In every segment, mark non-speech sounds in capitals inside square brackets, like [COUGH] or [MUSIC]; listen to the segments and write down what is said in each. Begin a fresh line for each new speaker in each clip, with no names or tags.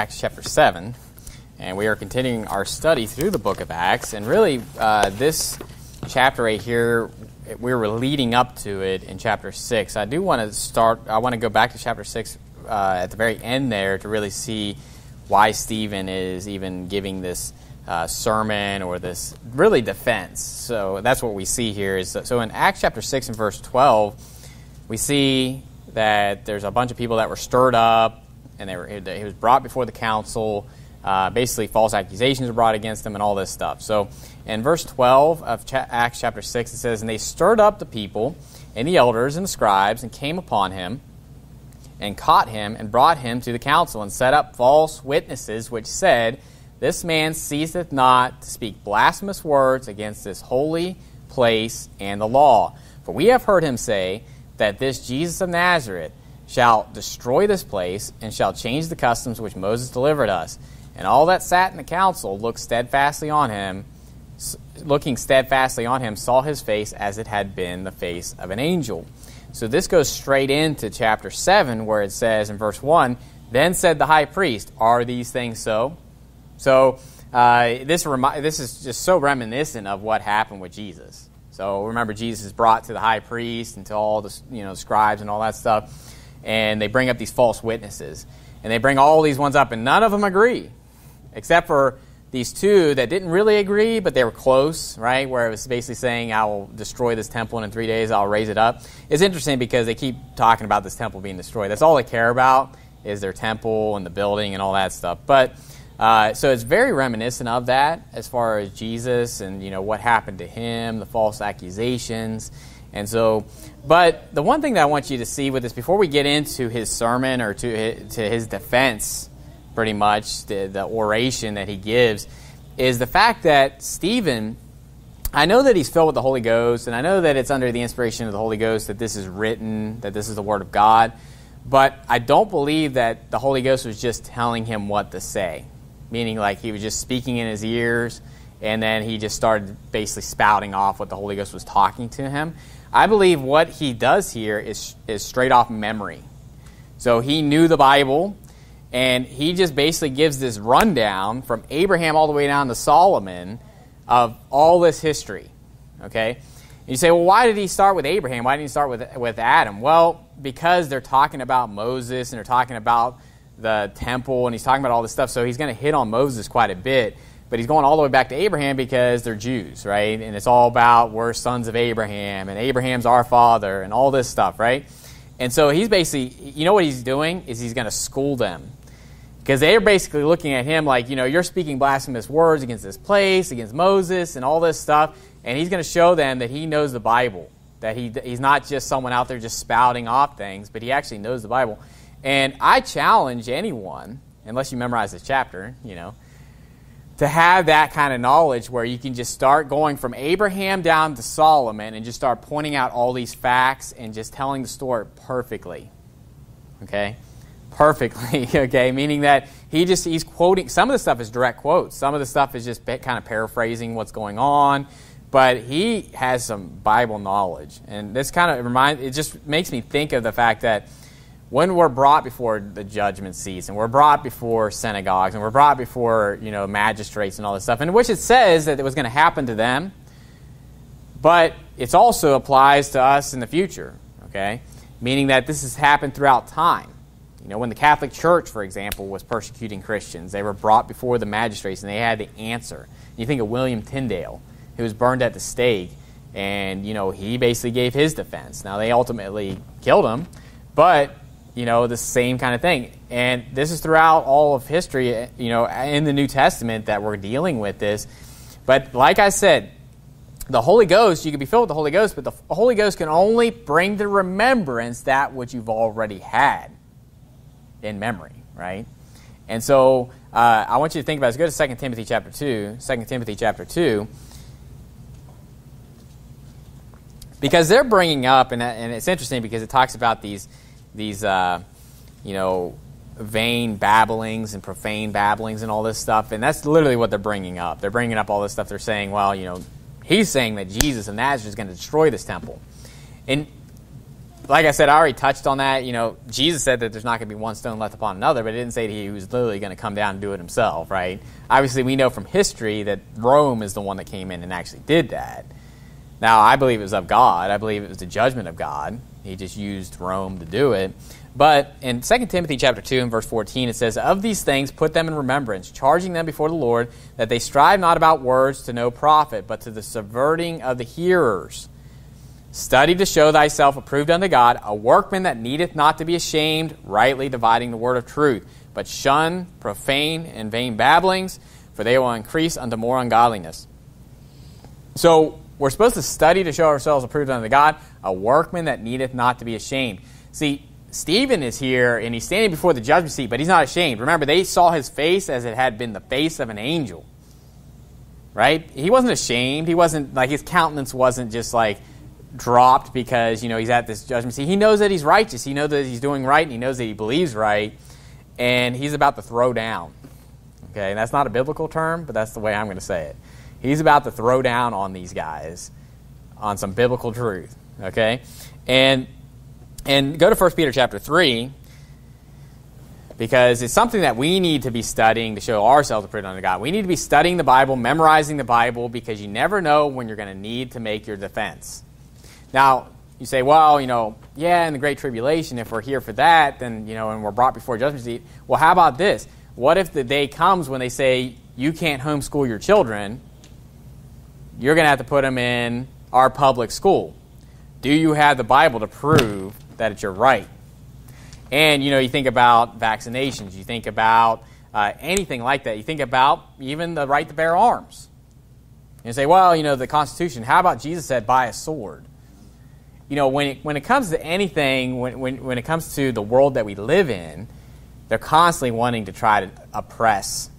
Acts chapter 7, and we are continuing our study through the book of Acts. And really, uh, this chapter right here, we were leading up to it in chapter 6. I do want to start, I want to go back to chapter 6 uh, at the very end there to really see why Stephen is even giving this uh, sermon or this really defense. So that's what we see here. Is so in Acts chapter 6 and verse 12, we see that there's a bunch of people that were stirred up and they were, he was brought before the council. Uh, basically, false accusations were brought against him and all this stuff. So, in verse 12 of cha- Acts chapter 6, it says, And they stirred up the people and the elders and the scribes and came upon him and caught him and brought him to the council and set up false witnesses, which said, This man ceaseth not to speak blasphemous words against this holy place and the law. For we have heard him say that this Jesus of Nazareth shall destroy this place and shall change the customs which Moses delivered us. And all that sat in the council looked steadfastly on him, looking steadfastly on him, saw his face as it had been the face of an angel. So this goes straight into chapter 7, where it says in verse 1 Then said the high priest, Are these things so? So uh, this, remi- this is just so reminiscent of what happened with Jesus. So remember, Jesus is brought to the high priest and to all the you know, scribes and all that stuff and they bring up these false witnesses. And they bring all these ones up, and none of them agree, except for these two that didn't really agree, but they were close, right? Where it was basically saying, I will destroy this temple, and in three days I'll raise it up. It's interesting because they keep talking about this temple being destroyed. That's all they care about is their temple and the building and all that stuff. But uh, so it's very reminiscent of that as far as Jesus and you know what happened to him, the false accusations. And so, but the one thing that I want you to see with this, before we get into his sermon or to his, to his defense, pretty much, the, the oration that he gives, is the fact that Stephen, I know that he's filled with the Holy Ghost, and I know that it's under the inspiration of the Holy Ghost that this is written, that this is the Word of God, but I don't believe that the Holy Ghost was just telling him what to say, meaning like he was just speaking in his ears, and then he just started basically spouting off what the Holy Ghost was talking to him. I believe what he does here is, is straight off memory. So he knew the Bible, and he just basically gives this rundown from Abraham all the way down to Solomon of all this history. Okay? And you say, well, why did he start with Abraham? Why didn't he start with, with Adam? Well, because they're talking about Moses and they're talking about the temple and he's talking about all this stuff, so he's going to hit on Moses quite a bit. But he's going all the way back to Abraham because they're Jews, right? And it's all about we're sons of Abraham and Abraham's our father and all this stuff, right? And so he's basically, you know what he's doing is he's going to school them. Because they're basically looking at him like, you know, you're speaking blasphemous words against this place, against Moses, and all this stuff. And he's going to show them that he knows the Bible, that he, he's not just someone out there just spouting off things, but he actually knows the Bible. And I challenge anyone, unless you memorize the chapter, you know, to have that kind of knowledge where you can just start going from Abraham down to Solomon and just start pointing out all these facts and just telling the story perfectly. Okay? Perfectly, [LAUGHS] okay? Meaning that he just he's quoting some of the stuff is direct quotes. Some of the stuff is just kind of paraphrasing what's going on, but he has some Bible knowledge. And this kind of remind it just makes me think of the fact that when we're brought before the judgment seats and we're brought before synagogues and we're brought before you know magistrates and all this stuff in which it says that it was going to happen to them but it also applies to us in the future okay? Meaning that this has happened throughout time. You know when the catholic church for example was persecuting christians they were brought before the magistrates and they had to answer. You think of william tyndale who was burned at the stake and you know he basically gave his defense. Now they ultimately killed him but you know, the same kind of thing. And this is throughout all of history, you know, in the New Testament that we're dealing with this. But like I said, the Holy Ghost, you can be filled with the Holy Ghost, but the Holy Ghost can only bring to remembrance that which you've already had in memory, right? And so uh, I want you to think about. Let's go to 2 Timothy chapter 2. 2 Timothy chapter 2. Because they're bringing up, and, and it's interesting because it talks about these these, uh, you know, vain babblings and profane babblings and all this stuff. And that's literally what they're bringing up. They're bringing up all this stuff. They're saying, well, you know, he's saying that Jesus of Nazareth is going to destroy this temple. And like I said, I already touched on that. You know, Jesus said that there's not going to be one stone left upon another, but it didn't say that he was literally going to come down and do it himself, right? Obviously, we know from history that Rome is the one that came in and actually did that. Now, I believe it was of God. I believe it was the judgment of God. He just used Rome to do it. But in 2 Timothy chapter 2 and verse 14, it says, Of these things put them in remembrance, charging them before the Lord, that they strive not about words to no profit, but to the subverting of the hearers. Study to show thyself approved unto God, a workman that needeth not to be ashamed, rightly dividing the word of truth. But shun profane and vain babblings, for they will increase unto more ungodliness. So we're supposed to study to show ourselves approved unto God, a workman that needeth not to be ashamed. See, Stephen is here and he's standing before the judgment seat, but he's not ashamed. Remember, they saw his face as it had been the face of an angel. Right? He wasn't ashamed. He wasn't like his countenance wasn't just like dropped because, you know, he's at this judgment seat. He knows that he's righteous. He knows that he's doing right and he knows that he believes right. And he's about to throw down. Okay, and that's not a biblical term, but that's the way I'm going to say it. He's about to throw down on these guys on some biblical truth. Okay? And and go to 1 Peter chapter 3 because it's something that we need to be studying to show ourselves approved unto God. We need to be studying the Bible, memorizing the Bible, because you never know when you're going to need to make your defense. Now, you say, well, you know, yeah, in the Great Tribulation, if we're here for that, then, you know, and we're brought before judgment seat. Well, how about this? What if the day comes when they say you can't homeschool your children? You're going to have to put them in our public school. Do you have the Bible to prove that it's your right? And, you know, you think about vaccinations, you think about uh, anything like that. You think about even the right to bear arms. You say, well, you know, the Constitution, how about Jesus said, buy a sword? You know, when it, when it comes to anything, when, when, when it comes to the world that we live in, they're constantly wanting to try to oppress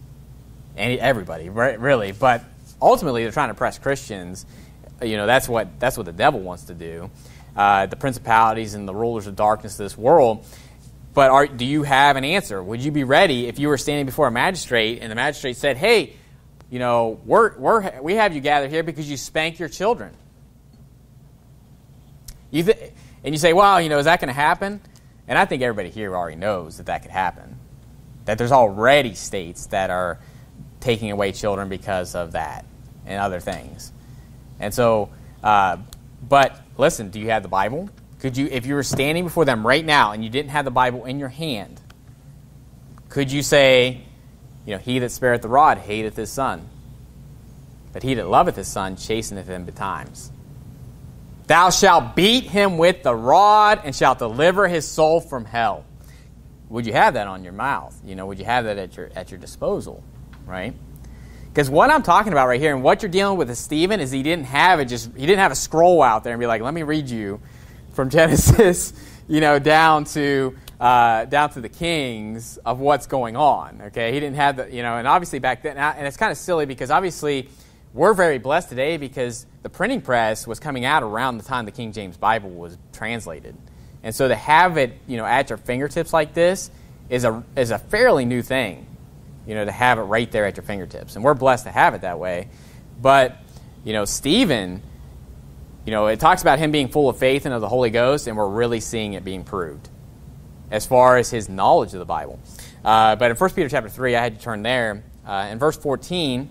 any, everybody, really. But ultimately, they're trying to press Christians. You know, that's what, that's what the devil wants to do. Uh, the principalities and the rulers of darkness of this world. But are, do you have an answer? Would you be ready if you were standing before a magistrate and the magistrate said, hey, you know, we're, we're, we have you gathered here because you spank your children? You th- and you say, well, you know, is that going to happen? And I think everybody here already knows that that could happen. That there's already states that are taking away children because of that and other things. And so, uh, but listen, do you have the Bible? Could you, if you were standing before them right now and you didn't have the Bible in your hand, could you say, you know, he that spareth the rod hateth his son, but he that loveth his son chasteneth him betimes. Thou shalt beat him with the rod and shalt deliver his soul from hell. Would you have that on your mouth? You know, would you have that at your at your disposal, right? Because what I'm talking about right here and what you're dealing with with Stephen is he didn't have it just he didn't have a scroll out there and be like, let me read you from [LAUGHS] Genesis, you know, down to uh, down to the kings of what's going on. Okay, he didn't have the you know, and obviously back then, and it's kind of silly because obviously we're very blessed today because the printing press was coming out around the time the King James Bible was translated, and so to have it you know at your fingertips like this is a is a fairly new thing, you know, to have it right there at your fingertips, and we're blessed to have it that way. But you know, Stephen you know, it talks about him being full of faith and of the Holy Ghost, and we're really seeing it being proved as far as his knowledge of the Bible. Uh, but in 1 Peter chapter 3, I had to turn there. Uh, in verse 14,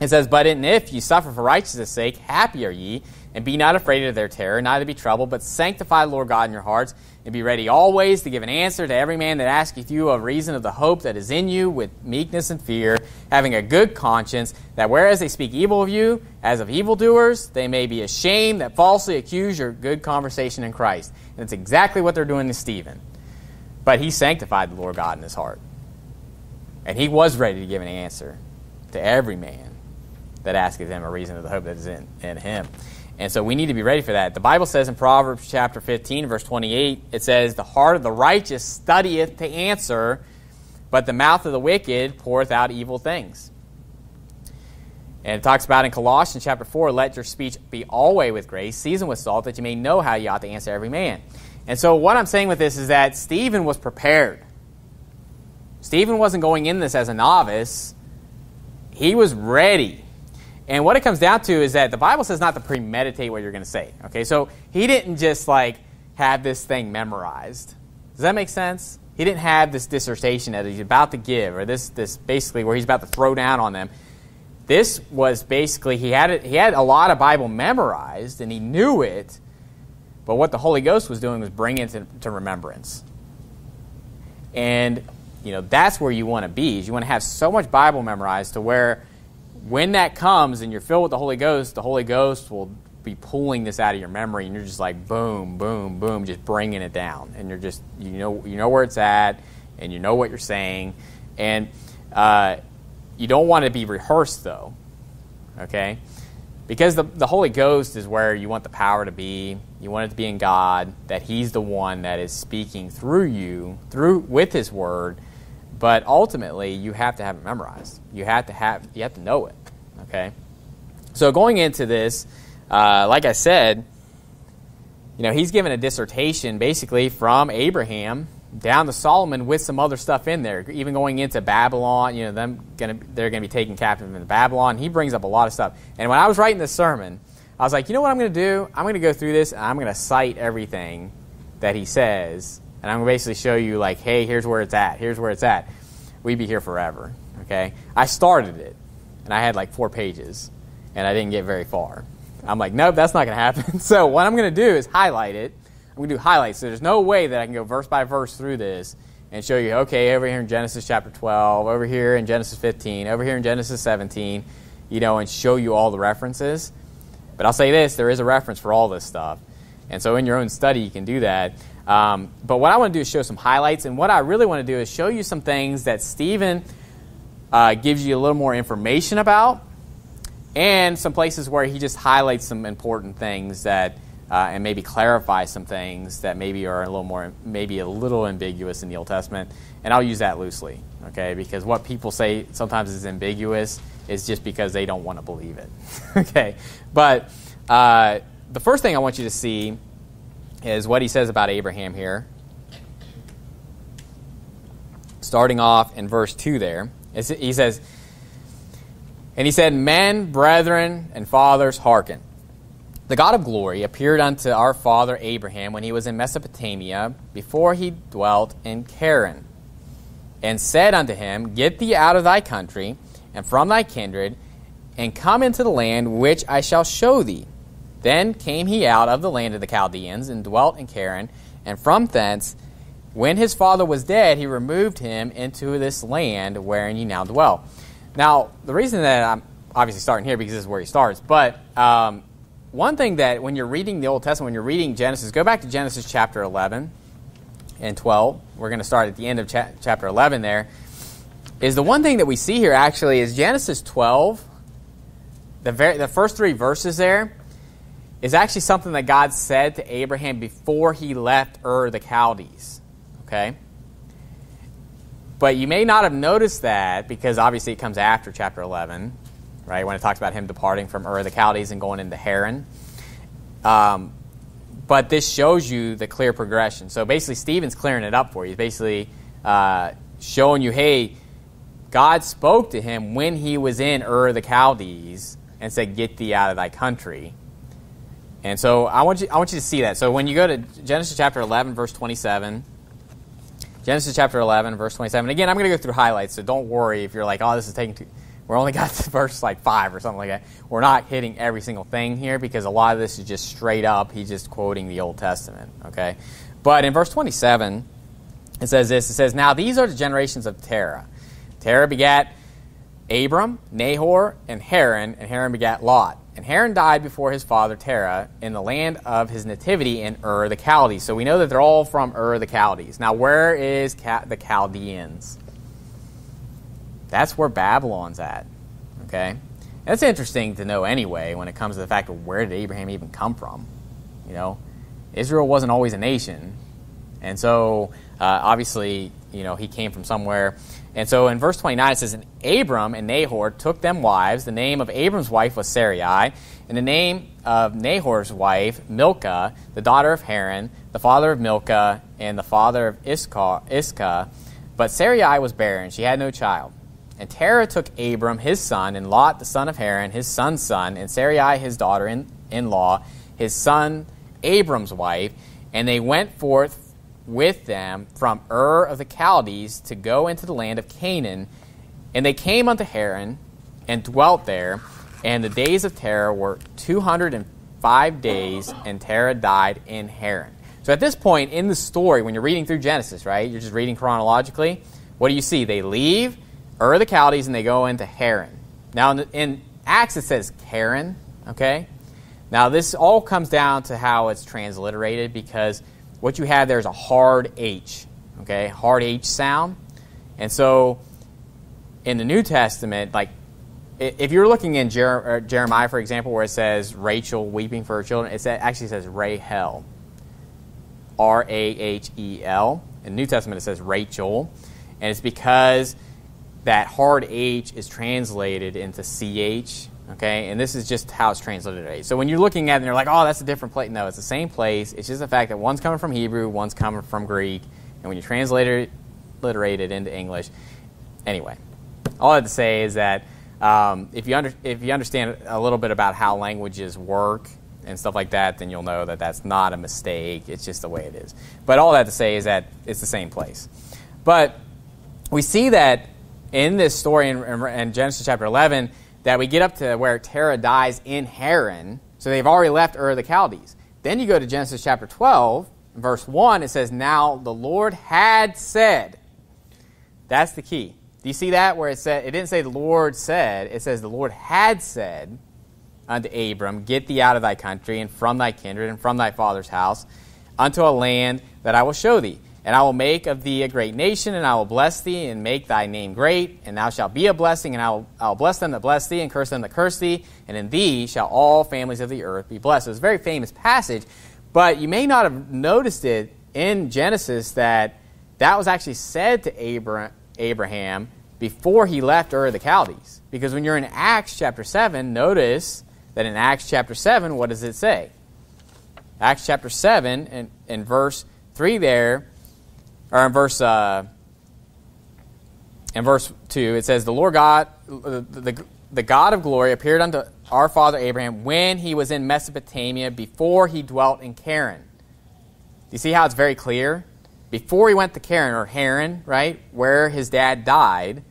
it says, But in if ye suffer for righteousness' sake, happy are ye, and be not afraid of their terror, neither be troubled, but sanctify the Lord God in your hearts, and be ready always to give an answer to every man that asketh you a reason of the hope that is in you with meekness and fear, having a good conscience, that whereas they speak evil of you, as of evildoers, they may be ashamed that falsely accuse your good conversation in Christ. And it's exactly what they're doing to Stephen. But he sanctified the Lord God in his heart. And he was ready to give an answer to every man that asketh him a reason of the hope that is in, in him. And so we need to be ready for that. The Bible says in Proverbs chapter 15, verse 28, it says, The heart of the righteous studieth to answer, but the mouth of the wicked poureth out evil things. And it talks about in Colossians chapter 4, let your speech be always with grace, seasoned with salt, that you may know how you ought to answer every man. And so what I'm saying with this is that Stephen was prepared. Stephen wasn't going in this as a novice. He was ready. And what it comes down to is that the Bible says not to premeditate what you're going to say. Okay, so he didn't just like have this thing memorized. Does that make sense? He didn't have this dissertation that he's about to give, or this, this basically where he's about to throw down on them. This was basically he had it, he had a lot of Bible memorized and he knew it, but what the Holy Ghost was doing was bringing it to, to remembrance. And you know that's where you want to be. Is you want to have so much Bible memorized to where when that comes and you're filled with the Holy Ghost, the Holy Ghost will be pulling this out of your memory, and you're just like boom, boom, boom, just bringing it down, and you're just you know you know where it's at, and you know what you're saying, and uh, you don't want to be rehearsed though, okay? Because the, the Holy Ghost is where you want the power to be. You want it to be in God, that He's the one that is speaking through you, through with His Word. But ultimately, you have to have it memorized. You have to have you have to know it. Okay. So going into this, uh, like I said, you know, he's given a dissertation basically from Abraham down to Solomon with some other stuff in there, even going into Babylon. You know, them gonna they're gonna be taken captive in Babylon. He brings up a lot of stuff. And when I was writing this sermon, I was like, you know what I'm gonna do? I'm gonna go through this and I'm gonna cite everything that he says, and I'm gonna basically show you like, hey, here's where it's at. Here's where it's at. We'd be here forever. Okay, I started it, and I had like four pages, and I didn't get very far. I'm like, nope, that's not going to happen. [LAUGHS] so what I'm going to do is highlight it. I'm going to do highlights. So there's no way that I can go verse by verse through this and show you, okay, over here in Genesis chapter 12, over here in Genesis 15, over here in Genesis 17, you know, and show you all the references. But I'll say this, there is a reference for all this stuff. And so in your own study, you can do that. Um, but what I want to do is show some highlights. And what I really want to do is show you some things that Stephen uh, gives you a little more information about and some places where he just highlights some important things that uh, and maybe clarifies some things that maybe are a little more maybe a little ambiguous in the Old Testament, and I'll use that loosely, okay? Because what people say sometimes is ambiguous is just because they don't want to believe it, [LAUGHS] okay? But uh, the first thing I want you to see is what he says about Abraham here. Starting off in verse 2 there, he says, and he said, Men, brethren, and fathers, hearken. The God of glory appeared unto our father Abraham when he was in Mesopotamia, before he dwelt in Charran, and said unto him, Get thee out of thy country, and from thy kindred, and come into the land which I shall show thee. Then came he out of the land of the Chaldeans, and dwelt in Charran, and from thence, when his father was dead, he removed him into this land wherein ye now dwell. Now, the reason that I'm obviously starting here because this is where he starts, but um, one thing that when you're reading the Old Testament, when you're reading Genesis, go back to Genesis chapter 11 and 12. We're going to start at the end of cha- chapter 11 there. Is the one thing that we see here actually is Genesis 12, the, very, the first three verses there, is actually something that God said to Abraham before he left Ur the Chaldees. Okay? But you may not have noticed that because obviously it comes after chapter 11, right? When it talks about him departing from Ur the Chaldees and going into Haran. Um, but this shows you the clear progression. So basically, Stephen's clearing it up for you. He's basically uh, showing you, hey, God spoke to him when he was in Ur the Chaldees and said, Get thee out of thy country. And so I want you, I want you to see that. So when you go to Genesis chapter 11, verse 27, Genesis chapter 11, verse 27. Again, I'm going to go through highlights, so don't worry if you're like, oh, this is taking too. We're only got [LAUGHS] to verse like 5 or something like that. We're not hitting every single thing here because a lot of this is just straight up. He's just quoting the Old Testament, okay? But in verse 27, it says this It says, Now these are the generations of Terah. Terah begat Abram, Nahor, and Haran, and Haran begat Lot. And Haran died before his father Terah in the land of his nativity in Ur the Chaldees. So we know that they're all from Ur the Chaldees. Now, where is the Chaldeans? That's where Babylon's at. Okay? That's interesting to know anyway when it comes to the fact of where did Abraham even come from? You know, Israel wasn't always a nation. And so, uh, obviously, you know, he came from somewhere. And so in verse 29 it says, And Abram and Nahor took them wives. The name of Abram's wife was Sarai, and the name of Nahor's wife, Milcah, the daughter of Haran, the father of Milcah, and the father of Iscah. But Sarai was barren, she had no child. And Terah took Abram his son, and Lot the son of Haran his son's son, and Sarai his daughter in law, his son Abram's wife, And they went forth with them from Ur of the Chaldees to go into the land of Canaan. And they came unto Haran and dwelt there. And the days of Terah were 205 days, and Terah died in Haran. So at this point in the story, when you're reading through Genesis, right, you're just reading chronologically, what do you see? They leave Ur of the Chaldees and they go into Haran. Now in, the, in Acts it says Haran, okay? Now this all comes down to how it's transliterated because what you have there is a hard H, okay? Hard H sound. And so in the New Testament, like if you're looking in Jer- uh, Jeremiah, for example, where it says Rachel weeping for her children, it actually says Rahel. R A H E L. In the New Testament, it says Rachel. And it's because that hard H is translated into CH. Okay, and this is just how it's translated. Today. So when you're looking at it and you're like, oh, that's a different place. No, it's the same place. It's just the fact that one's coming from Hebrew, one's coming from Greek. And when you translate it, literate it into English, anyway, all I have to say is that um, if, you under, if you understand a little bit about how languages work and stuff like that, then you'll know that that's not a mistake. It's just the way it is. But all that to say is that it's the same place. But we see that in this story in, in Genesis chapter 11 that we get up to where Terah dies in Haran. So they've already left Ur of the Chaldees. Then you go to Genesis chapter 12, verse 1. It says, Now the Lord had said. That's the key. Do you see that where it said it didn't say the Lord said, it says the Lord had said unto Abram, Get thee out of thy country and from thy kindred and from thy father's house unto a land that I will show thee. And I will make of thee a great nation, and I will bless thee, and make thy name great, and thou shalt be a blessing, and I will, I will bless them that bless thee, and curse them that curse thee, and in thee shall all families of the earth be blessed. So it's a very famous passage, but you may not have noticed it in Genesis that that was actually said to Abraham before he left Ur of the Chaldees. Because when you're in Acts chapter 7, notice that in Acts chapter 7, what does it say? Acts chapter 7, and in verse 3 there, or in verse, uh, in verse 2, it says, The Lord God, the, the, the God of glory appeared unto our father Abraham when he was in Mesopotamia before he dwelt in Charran. Do you see how it's very clear? before he went to Charran, or Haran, right, where his dad died.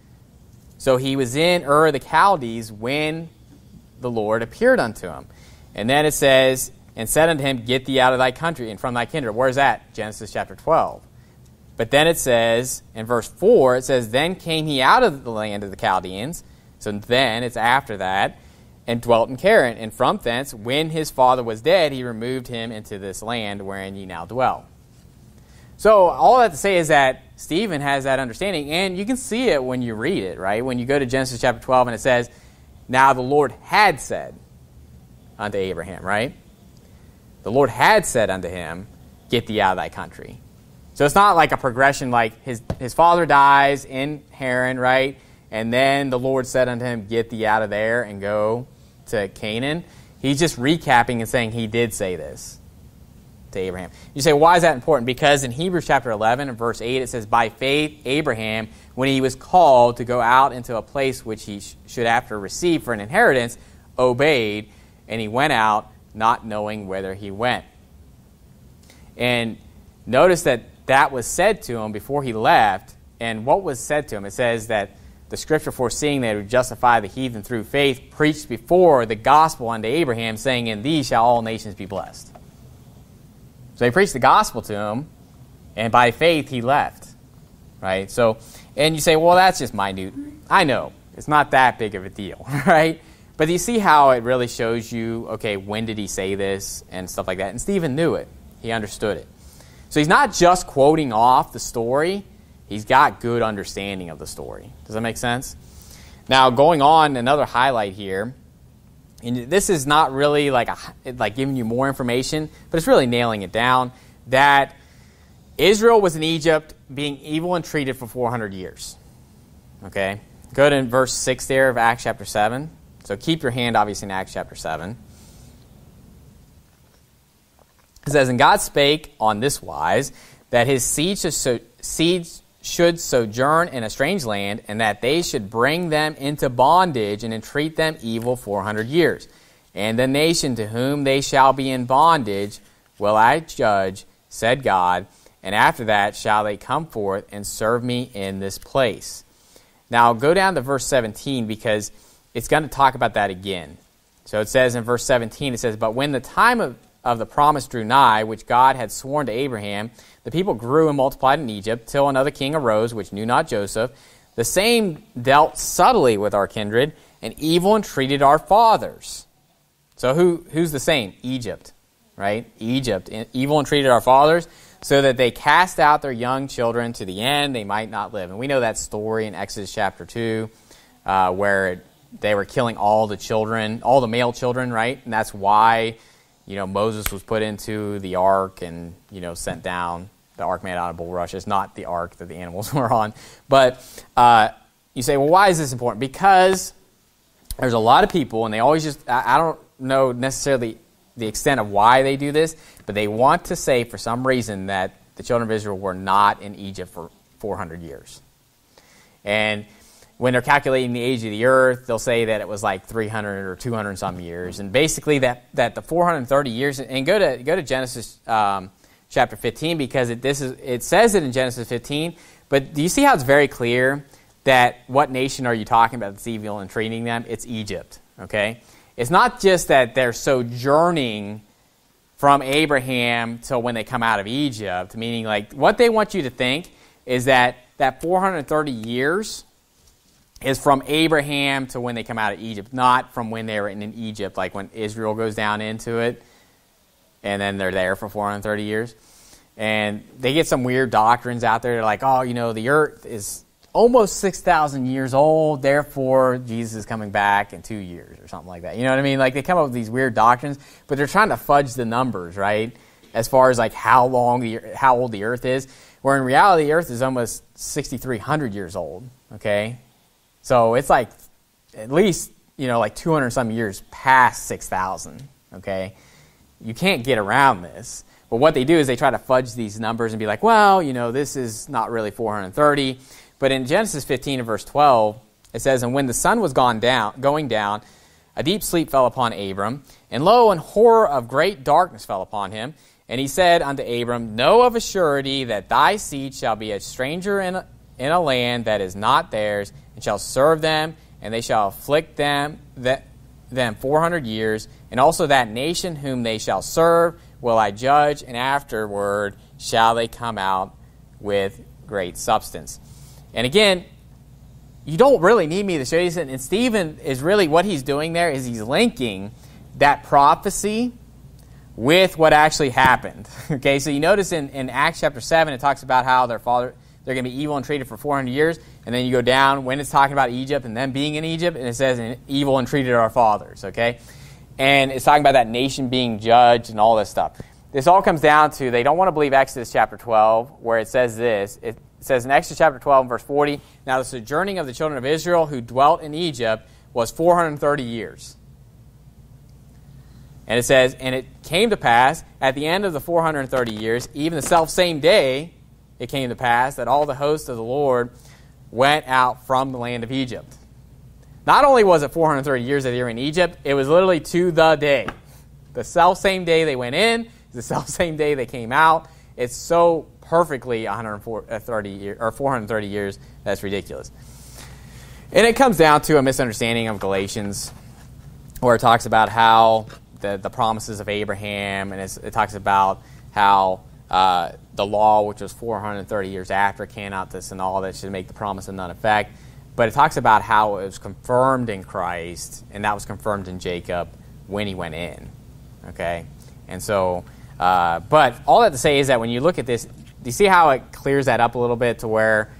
So he was in Ur the Chaldees when the Lord appeared unto him. And then it says, and said unto him, Get thee out of thy country and from thy kindred. Where's that? Genesis chapter 12. But then it says, in verse 4, it says, Then came he out of the land of the Chaldeans. So then, it's after that, and dwelt in Charran. And from thence, when his father was dead, he removed him into this land wherein ye now dwell. So all that to say is that Stephen has that understanding, and you can see it when you read it, right? When you go to Genesis chapter 12 and it says, Now the Lord had said unto Abraham, right? The Lord had said unto him, Get thee out of thy country. So it's not like a progression like his, his father dies in Haran, right? And then the Lord said unto him, Get thee out of there and go to Canaan. He's just recapping and saying he did say this to Abraham. You say, why is that important? Because in Hebrews chapter 11 and verse 8, it says, By faith, Abraham, when he was called to go out into a place which he sh- should after receive for an inheritance, obeyed, and he went out not knowing whither he went. And notice that that was said to him before he left. And what was said to him? It says that the scripture foreseeing that he would justify the heathen through faith preached before the gospel unto Abraham, saying, In thee shall all nations be blessed. So they preached the gospel to him, and by faith he left. Right? So, and you say, well, that's just minute. I know. It's not that big of a deal, [LAUGHS] right? But you see how it really shows you, okay, when did he say this and stuff like that? And Stephen knew it. He understood it. So he's not just quoting off the story, he's got good understanding of the story. Does that make sense? Now, going on, another highlight here and this is not really like a, like giving you more information, but it's really nailing it down that Israel was in Egypt being evil and treated for 400 years. Okay? Go to verse 6 there of Acts chapter 7. So keep your hand obviously in Acts chapter 7. It says, And God spake on this wise, that his seed should, so, seeds should sojourn in a strange land, and that they should bring them into bondage and entreat them evil 400 years. And the nation to whom they shall be in bondage will I judge said God, and after that shall they come forth and serve me in this place. Now, go down to verse 17 because it's going to talk about that again. So it says in verse 17, it says, But when the time of, of the promise drew nigh, which God had sworn to Abraham, the people grew and multiplied in Egypt, till another king arose, which knew not Joseph. The same dealt subtly with our kindred, and evil entreated our fathers. So who, who's the same? Egypt, right? Egypt. Evil entreated our fathers so that they cast out their young children to the end they might not live. And we know that story in Exodus chapter 2 uh, where they were killing all the children, all the male children, right? And that's why, you know, Moses was put into the ark and, you know, sent down. The ark made out of bulrush. bulrushes, not the ark that the animals [LAUGHS] were on. But uh, you say, well, why is this important? Because there's a lot of people, and they always just, I, I don't know necessarily the extent of why they do this, but they want to say for some reason that the children of Israel were not in Egypt for 400 years. And when they're calculating the age of the earth, they'll say that it was like 300 or 200 some years. And basically, that, that the 430 years, and go to, go to Genesis um, chapter 15 because it, this is, it says it in Genesis 15, but do you see how it's very clear that what nation are you talking about that's evil and treating them? It's Egypt, okay? It's not just that they're sojourning from Abraham till when they come out of Egypt, meaning like what they want you to think is that that 430 years is from Abraham to when they come out of Egypt, not from when they were in Egypt, like when Israel goes down into it and then they're there for 430 years. And they get some weird doctrines out there. They're like, oh, you know, the earth is almost 6,000 years old, therefore Jesus is coming back in two years or something like that. You know what I mean? Like they come up with these weird doctrines, but they're trying to fudge the numbers, right? As far as like how long the how old the earth is, where in reality the earth is almost 6300 years old, okay? So it's like at least, you know, like 200 some years past 6000, okay? You can't get around this. But what they do is they try to fudge these numbers and be like, well, you know, this is not really 430 but in Genesis 15 and verse 12, it says, And when the sun was gone down, going down, a deep sleep fell upon Abram, and lo, an horror of great darkness fell upon him. And he said unto Abram, Know of a surety that thy seed shall be a stranger in a, in a land that is not theirs, and shall serve them, and they shall afflict them that, them four hundred years, and also that nation whom they shall serve will I judge, and afterward shall they come out with great substance. And again, you don't really need me to show you this. And Stephen is really what he's doing there is he's linking that prophecy with what actually happened. [LAUGHS] okay, so you notice in, in Acts chapter 7, it talks about how their father, they're going to be evil and treated for 400 years. And then you go down when it's talking about Egypt and them being in Egypt, and it says evil and treated our fathers. Okay? And it's talking about that nation being judged and all this stuff. This all comes down to they don't want to believe Exodus chapter 12, where it says this. It, it says in Exodus chapter 12 verse 40, Now the sojourning of the children of Israel who dwelt in Egypt was 430 years. And it says, And it came to pass at the end of the 430 years, even the self same day, it came to pass that all the hosts of the Lord went out from the land of Egypt. Not only was it 430 years that they were in Egypt, it was literally to the day. The self same day they went in, [LAUGHS] the self same day they came out. It's so perfectly 130 uh, year, or 430 years. That's ridiculous. And it comes down to a misunderstanding of Galatians, where it talks about how the, the promises of Abraham, and it talks about how uh, the law, which was 430 years after, cannot this and all that should make the promise of none effect. But it talks about how it was confirmed in Christ, and that was confirmed in Jacob when he went in. Okay? And so, uh, but all that to say is that when you look at this, do you see how it clears that up a little bit to where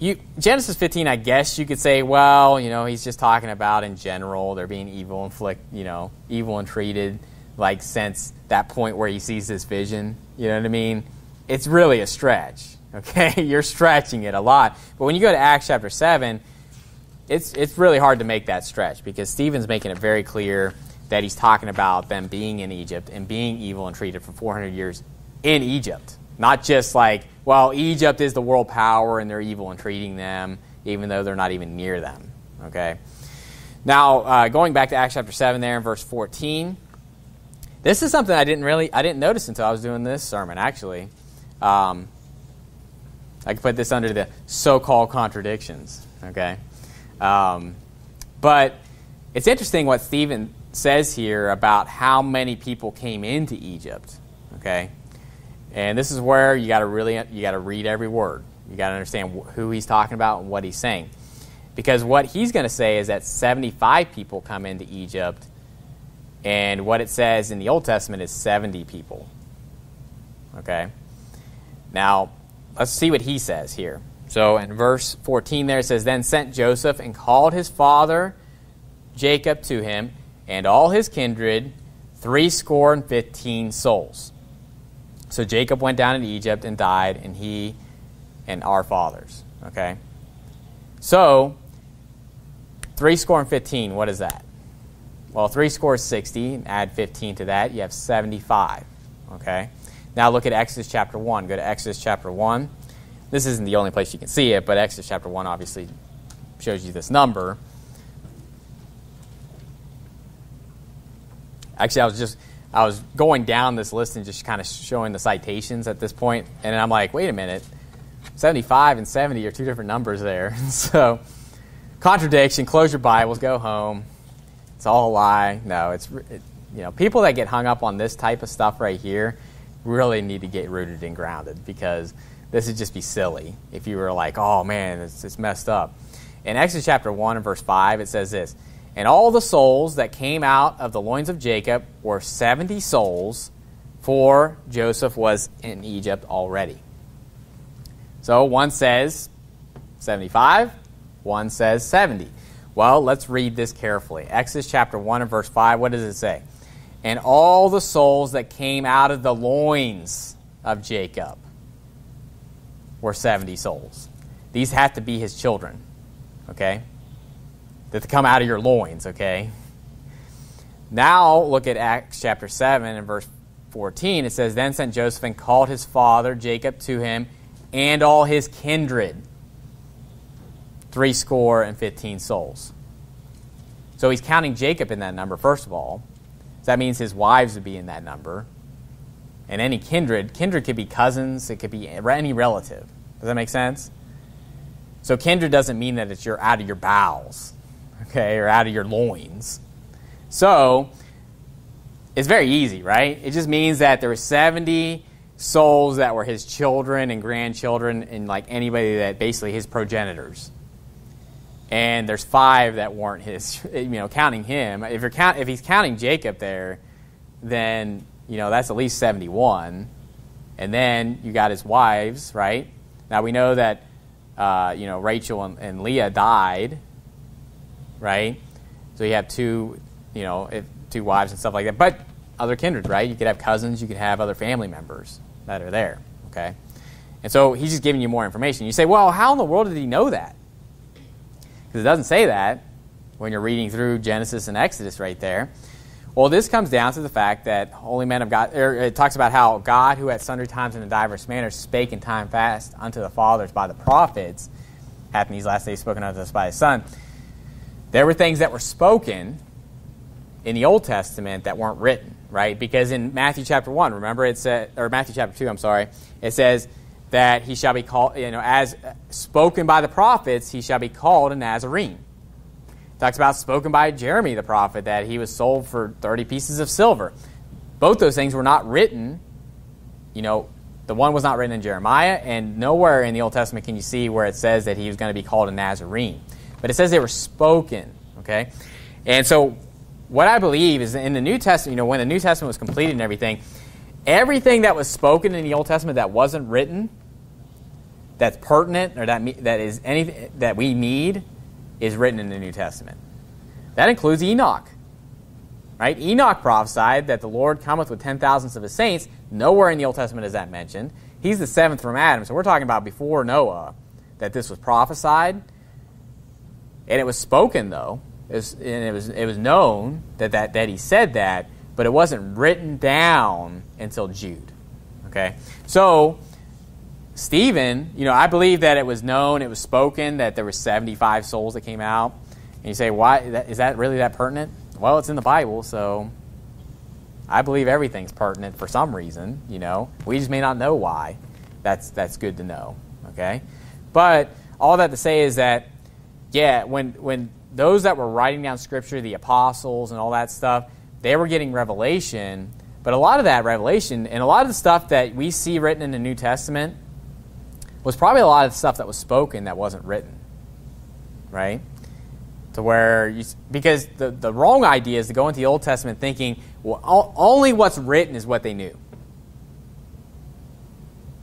you Genesis 15, I guess you could say, well, you know, he's just talking about in general they're being evil inflict, you know, evil and treated like since that point where he sees this vision. You know what I mean? It's really a stretch. [LAUGHS] Okay, you're stretching it a lot. But when you go to Acts chapter seven, it's it's really hard to make that stretch because Stephen's making it very clear that he's talking about them being in Egypt and being evil and treated for 400 years in Egypt. Not just like, well, Egypt is the world power and they're evil and treating them, even though they're not even near them. Okay? Now, uh, going back to Acts chapter 7 there in verse 14, This is something I didn't really I didn't notice until I was doing this sermon. Actually, um, I could put this under the so-called contradictions. Okay, um, but it's interesting what Stephen says here about how many people came into Egypt. Okay, and this is where you got to really you got to read every word. You got to understand who he's talking about and what he's saying. Because what he's going to say is that 75 people come into Egypt and what it says in the Old Testament is 70 people. Okay? Now, let's see what he says here. So in verse 14 there it says, Then sent Joseph and called his father Jacob to him, and all his kindred, threescore and fifteen souls. So Jacob went down into Egypt and died, and he and our fathers. Okay? So, threescore and fifteen, what is that? Well, 3 scores 60, add 15 to that, you have 75. Okay? Now look at Exodus chapter 1. Go to Exodus chapter 1. This isn't the only place you can see it, but Exodus chapter 1 obviously shows you this number. Actually, I was just I was going down this list and just kind of showing the citations at this point, and I'm like, wait a minute, 75 and 70 are two different numbers there. [LAUGHS] so, contradiction. Close your Bibles, go home it's all a lie. No, it's it, you know people that get hung up on this type of stuff right here really need to get rooted and grounded because this would just be silly if you were like, oh man, it's, it's messed up. In Exodus chapter one and verse five, it says this: and all the souls that came out of the loins of Jacob were seventy souls, for Joseph was in Egypt already. So one says 75, one says 70. Well, let's read this carefully. Exodus chapter 1 and verse 5, what does it say? And all the souls that came out of the loins of Jacob were 70 souls. These have to be his children, okay? That come out of your loins, okay? Now look at Acts chapter 7 and verse 14. It says, Then sent Joseph and called his father Jacob to him and all his kindred three score and 15 souls. So he's counting Jacob in that number, first of all. So that means his wives would be in that number. And any kindred, kindred could be cousins, it could be any relative. Does that make sense? So kindred doesn't mean that it's your out of your bowels, okay, or out of your loins. So it's very easy, right? It just means that there were 70 souls that were his children and grandchildren and like anybody that basically his progenitors and there's five that weren't his. [LAUGHS] You know, counting him. If you're count, if he's counting Jacob there, then you know that's at least 71. And then you got his wives, right? Now we know that uh, you know Rachel and, and, Leah died, right? So you have two, you know, if, two wives and stuff like that. But other kindred, right? You could have cousins, you could have other family members that are there, okay? And so he's just giving you more information. You say, well, how in the world did he know that? Because it doesn't say that when you're reading through Genesis and Exodus right there. Well, this comes down to the fact that holy men of God, er, it talks about how God, who at sundry times and in diverse manners spake in time past unto the fathers by the prophets, hath in these last days spoken unto us by his Son. There were things that were spoken in the Old Testament that weren't written, right? Because in Matthew chapter 1, remember it said, or Matthew chapter 2, I'm sorry, it says, that he shall be called, you know, as uh, spoken by the prophets, he shall be called a Nazarene. talks about spoken by Jeremy the prophet that he was sold for 30 pieces of silver. Both those things were not written, you know, the one was not written in Jeremiah, and nowhere in the Old Testament can you see where it says that he was going to be called a Nazarene. But it says they were spoken, okay? And so what I believe is in the New Testament, you know, when the New Testament was completed and everything, everything that was spoken in the Old Testament that wasn't written that's pertinent or that, that is anything that we need is written in the New Testament. That includes Enoch. Right? Enoch prophesied that the Lord cometh with ten thousands of his saints. Nowhere in the Old Testament is that mentioned. He's the seventh from Adam, so we're talking about before Noah that this was prophesied. And it was spoken though. And it was it was known that, that, that he said that, but it wasn't written down until Jude. Okay? So Stephen, you know, I believe that it was known, it was spoken that there were 75 souls that came out. And you say, why is that really that pertinent? Well, it's in the Bible, so I believe everything's pertinent for some reason, you know. We just may not know why. That's that's good to know. Okay? But all that to say is that yeah, when when those that were writing down scripture, the apostles and all that stuff, they were getting revelation, but a lot of that revelation and a lot of the stuff that we see written in the New Testament was probably a lot of stuff that was spoken that wasn't written. Right? To where you, because the, the wrong idea is to go into the Old Testament thinking, well, only what's written is what they knew.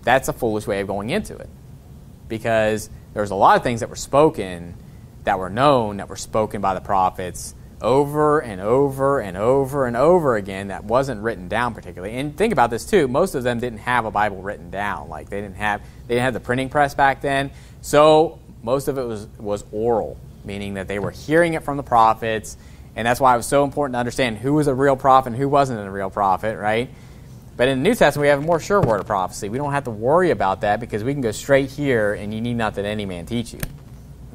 That's a foolish way of going into it. Because there's a lot of things that were spoken, that were known, that were spoken by the prophets over and over and over and over again that wasn't written down particularly. And think about this too, most of them didn't have a Bible written down. Like they didn't have they didn't have the printing press back then. So most of it was was oral, meaning that they were hearing it from the prophets and that's why it was so important to understand who was a real prophet and who wasn't a real prophet, right? But in the New Testament, we have a more sure word of prophecy. We don't have to worry about that because we can go straight here and you need not that any man teach you.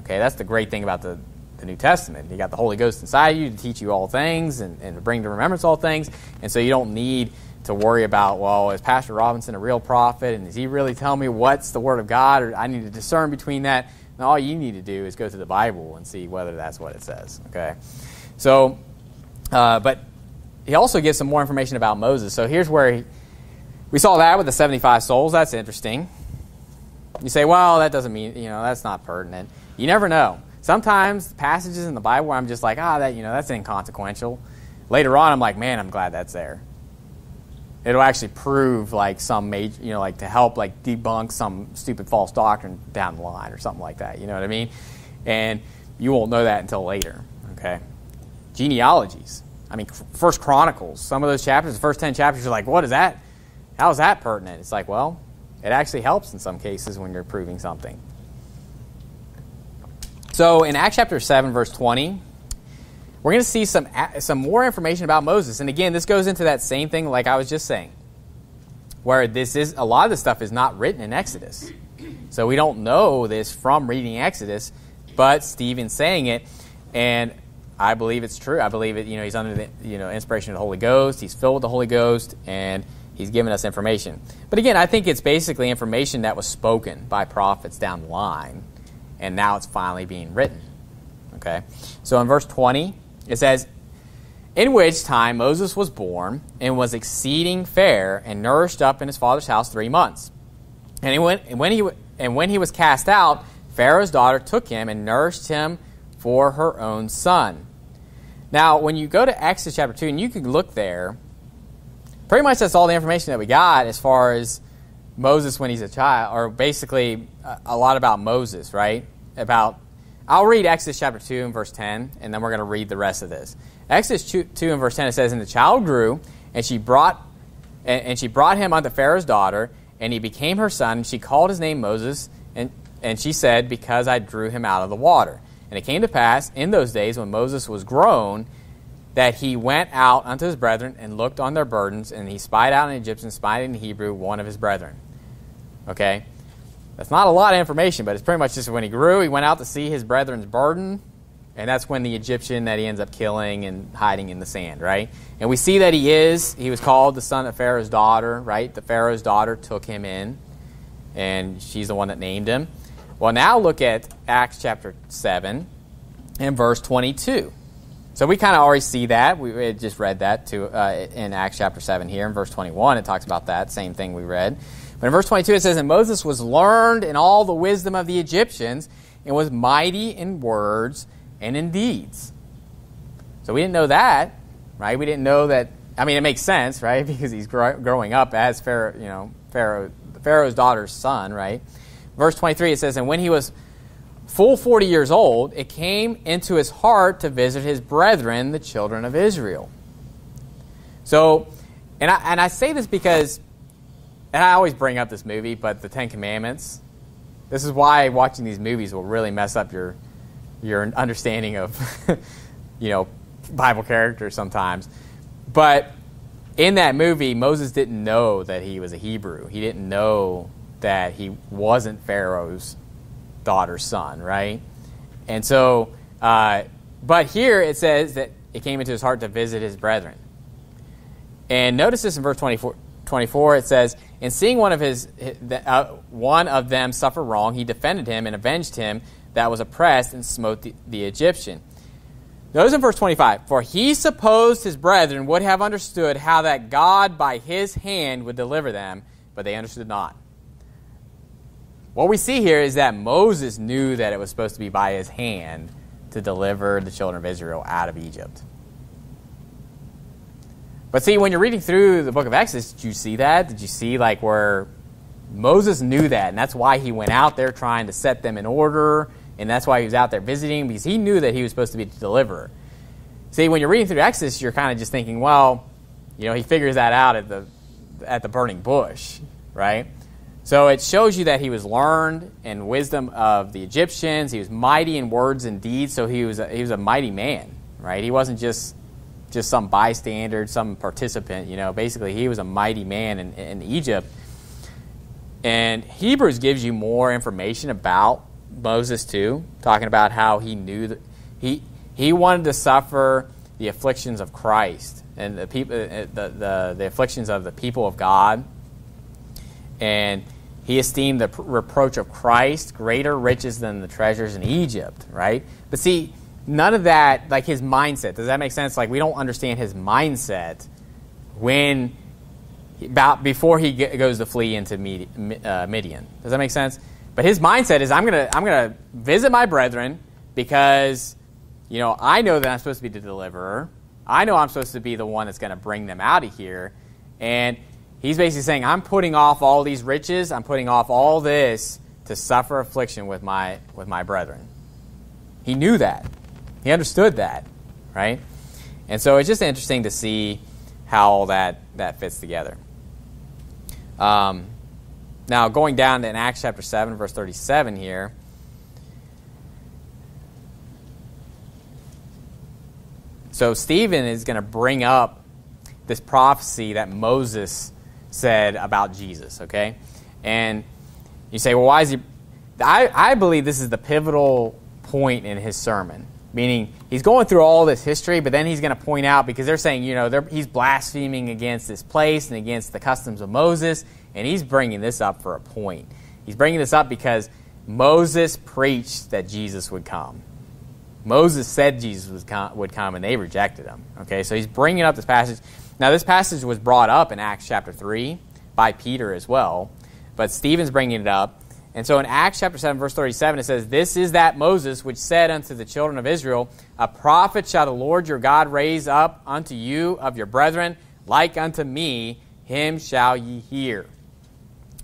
Okay, that's the great thing about the, the New Testament. You got the Holy Ghost inside you to teach you all things and, and to bring to remembrance all things. And so you don't need to worry about, well, is Pastor Robinson a real prophet? And does he really tell me what's the Word of God? Or I need to discern between that. And all you need to do is go to the Bible and see whether that's what it says. Okay? So, uh, but he also gives some more information about Moses. So here's where he, we saw that with the 75 souls. That's interesting. You say, well, that doesn't mean, you know, that's not pertinent. You never know. Sometimes passages in the Bible where I'm just like, ah, that, you know, that's inconsequential. Later on, I'm like, man, I'm glad that's there. It'll actually prove like some major, you know, like to help like debunk some stupid false doctrine down the line or something like that. You know what I mean? And you won't know that until later. Okay genealogies. I mean, First Chronicles, some of those chapters, the first 10 chapters, are like, what is that? How is that pertinent? It's like, well, it actually helps in some cases when you're proving something. So in Acts chapter 7, verse 20, we're going to see some, some more information about Moses. And again, this goes into that same thing like I was just saying, where this is a lot of this stuff is not written in Exodus. So we don't know this from reading Exodus, but Stephen's saying it. And I believe it's true. I believe it. You know, he's under the you know inspiration of the Holy Ghost. He's filled with the Holy Ghost, and he's given us information. But again, I think it's basically information that was spoken by prophets down the line, and now it's finally being written. Okay, so in verse twenty it says, "In which time Moses was born and was exceeding fair and nourished up in his father's house three months, and he went, and when he and when he was cast out, Pharaoh's daughter took him and nourished him." For her own son. Now, when you go to Exodus chapter 2, and you can look there, pretty much that's all the information that we got as far as Moses when he's a child, or basically a lot about Moses, right? About, I'll read Exodus chapter 2 and verse 10, and then we're going to read the rest of this. Exodus 2, 2 and verse 10, it says, And the child grew, and she brought and, she brought him unto Pharaoh's daughter, and he became her son. And she called his name Moses, and, and she said, Because I drew him out of the water. And it came to pass in those days when Moses was grown that he went out unto his brethren and looked on their burdens, and he spied out an Egyptian, spied in Hebrew, one of his brethren. Okay? That's not a lot of information, but it's pretty much just when he grew, he went out to see his brethren's burden, and that's when the Egyptian that he ends up killing and hiding in the sand, right? And we see that he is, he was called the son of Pharaoh's daughter, right? The Pharaoh's daughter took him in, and she's the one that named him. Well, now look at Acts chapter 7 and verse 22. So we kind of already see that. We just read that to, uh, in Acts chapter 7 here. In verse 21, it talks about that same thing we read. But in verse 22, it says, And Moses was learned in all the wisdom of the Egyptians and was mighty in words and in deeds. So we didn't know that, right? We didn't know that. I mean, it makes sense, right? [LAUGHS] Because he's growing up as Pharaoh, you know, Pharaoh, Pharaoh's daughter's son, right? verse 23, it says, And when he was full 40 years old, it came into his heart to visit his brethren, the children of Israel. So, and I, and I say this because, and I always bring up this movie, but the Ten Commandments. This is why watching these movies will really mess up your your understanding of, [LAUGHS] you know, Bible characters sometimes. But in that movie, Moses didn't know that he was a Hebrew. He didn't know that he wasn't Pharaoh's daughter's son, right? And so, uh, but here it says that it came into his heart to visit his brethren. And notice this in verse 24, 24 it says, And seeing one of, his, uh, one of them suffer wrong, he defended him and avenged him that was oppressed and smote the, the Egyptian. Notice in verse 25, For he supposed his brethren would have understood how that God by his hand would deliver them, but they understood not. What we see here is that Moses knew that it was supposed to be by his hand to deliver the children of Israel out of Egypt. But see, when you're reading through the book of Exodus, did you see that? Did you see like where Moses knew that, and that's why he went out there trying to set them in order, and that's why he was out there visiting because he knew that he was supposed to be the deliverer. See, when you're reading through Exodus, you're kind of just thinking, well, you know, he figures that out at the at the burning bush, right? So it shows you that he was learned in wisdom of the Egyptians. He was mighty in words and deeds, so he was a, he was a mighty man, right? He wasn't just just some bystander, some participant. You know, basically he was a mighty man in, in Egypt. And Hebrews gives you more information about Moses too, talking about how he knew that he he wanted to suffer the afflictions of Christ and the people uh, uh, the, the, the afflictions of the people of God. And he esteemed the reproach of Christ greater riches than the treasures in Egypt, right? But see, none of that, like his mindset, does that make sense? Like, we don't understand his mindset when, about before he goes to flee into uh, Midian. Does that make sense? But his mindset is, I'm going to I'm gonna visit my brethren because, you know, I know that I'm supposed to be the deliverer. I know I'm supposed to be the one that's going to bring them out of here. And He's basically saying, I'm putting off all these riches, I'm putting off all this to suffer affliction with my, with my brethren. He knew that. He understood that, right? And so it's just interesting to see how all that, that fits together. Um, now, going down to in Acts chapter 7, verse 37 here. So, Stephen is going to bring up this prophecy that Moses said about Jesus, okay? And you say, well, why is he. I, I believe this is the pivotal point in his sermon, meaning he's going through all this history, but then he's going to point out because they're saying, you know, he's blaspheming against this place and against the customs of Moses, and he's bringing this up for a point. He's bringing this up because Moses preached that Jesus would come. Moses said Jesus would come, and they rejected him. Okay, so he's bringing up this passage. Now, this passage was brought up in Acts chapter 3 by Peter as well, but Stephen's bringing it up. And so in Acts chapter 7, verse 37, it says, This is that Moses which said unto the children of Israel, A prophet shall the Lord your God raise up unto you of your brethren, like unto me, him shall ye hear.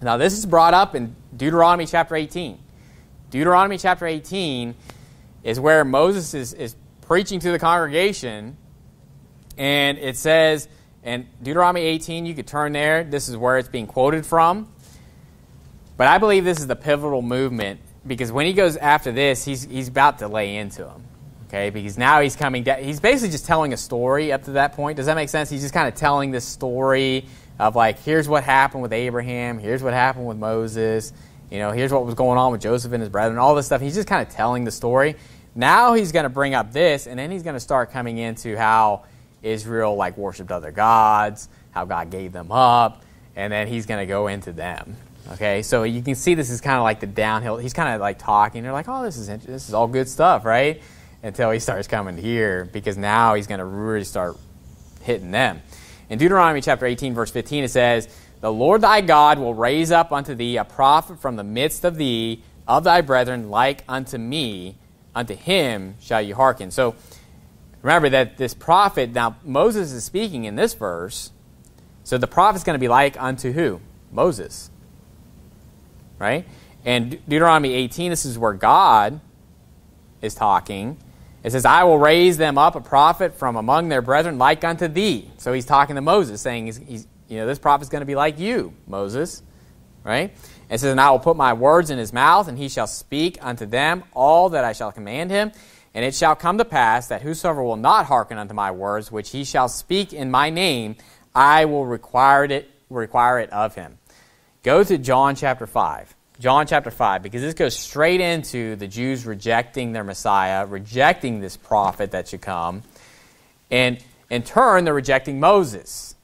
Now, this is brought up in Deuteronomy chapter 18. Deuteronomy chapter 18 is where Moses is, is preaching to the congregation, and it says, and Deuteronomy 18, you could turn there. This is where it's being quoted from. But I believe this is the pivotal movement because when he goes after this, he's, he's about to lay into him. Okay, because now he's coming down. He's basically just telling a story up to that point. Does that make sense? He's just kind of telling this story of like, here's what happened with Abraham, here's what happened with Moses, you know, here's what was going on with Joseph and his brethren, all this stuff. He's just kind of telling the story. Now he's going to bring up this, and then he's going to start coming into how Israel like worshipped other gods, how God gave them up, and then he's going to go into them. Okay, so you can see this is kind of like the downhill. He's kind of like talking. They're like, "Oh, this is this is all good stuff, right?" Until he starts coming here, because now he's going to really start hitting them. In Deuteronomy chapter 18, verse 15, it says, "The Lord thy God will raise up unto thee a prophet from the midst of thee, of thy brethren, like unto me. Unto him shall you hearken." So Remember that this prophet, now Moses is speaking in this verse, so the prophet's going to be like unto who? Moses. Right? And Deuteronomy 18, this is where God is talking. It says, I will raise them up a prophet from among their brethren like unto thee. So he's talking to Moses, saying, he's, he's you know, this prophet's going to be like you, Moses. Right? It says, And I will put my words in his mouth, and he shall speak unto them all that I shall command him. And it shall come to pass that whosoever will not hearken unto my words, which he shall speak in my name, I will require it, require it of him. Go to John chapter 5. John chapter 5, because this goes straight into the Jews rejecting their Messiah, rejecting this prophet that should come. And in turn, they're rejecting Moses.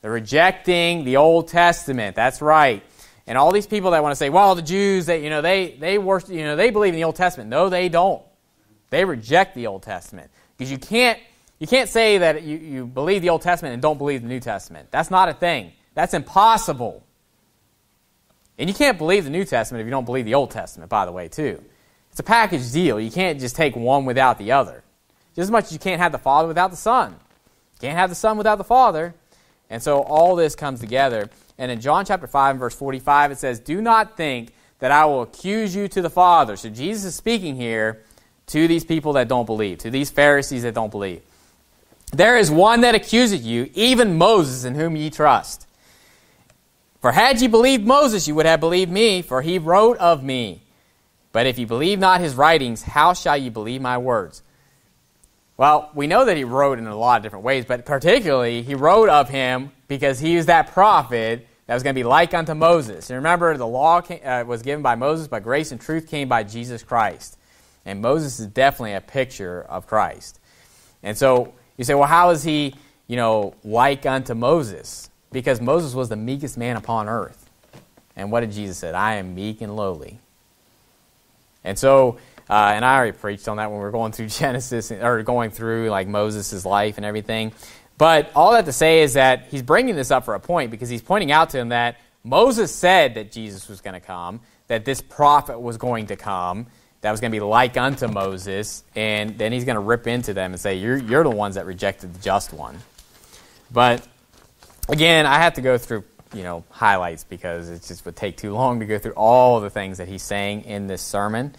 They're rejecting the Old Testament. That's right. And all these people that want to say, well, the Jews, they, you know, they, they worship, you know, they believe in the Old Testament. No, they don't. They reject the Old Testament. Because you can't, you can't say that you, you believe the Old Testament and don't believe the New Testament. That's not a thing. That's impossible. And you can't believe the New Testament if you don't believe the Old Testament, by the way, too. It's a package deal. You can't just take one without the other. Just as much as you can't have the Father without the Son. You can't have the Son without the Father. And so all this comes together. And in John chapter 5 and verse 45, it says, Do not think that I will accuse you to the Father. So Jesus is speaking here to these people that don't believe, to these Pharisees that don't believe. There is one that accuses you, even Moses, in whom ye trust. For had ye believed Moses, you would have believed me, for he wrote of me. But if you believe not his writings, how shall you believe my words? Well, we know that he wrote in a lot of different ways, but particularly he wrote of him because he was that prophet that was going to be like unto Moses. And remember, the law came, uh, was given by Moses, but grace and truth came by Jesus Christ. And Moses is definitely a picture of Christ. And so you say, well, how is he, you know, like unto Moses? Because Moses was the meekest man upon earth. And what did Jesus say? I am meek and lowly. And so, uh, and I already preached on that when we were going through [LAUGHS] Genesis, or going through like Moses' life and everything. But all that to say is that he's bringing this up for a point because he's pointing out to him that Moses said that Jesus was going to come, that this prophet was going to come, that was going to be like unto Moses, and then he's going to rip into them and say, you're, you're the ones that rejected the just one. But again, I have to go through you know highlights because it just would take too long to go through all the things that he's saying in this sermon.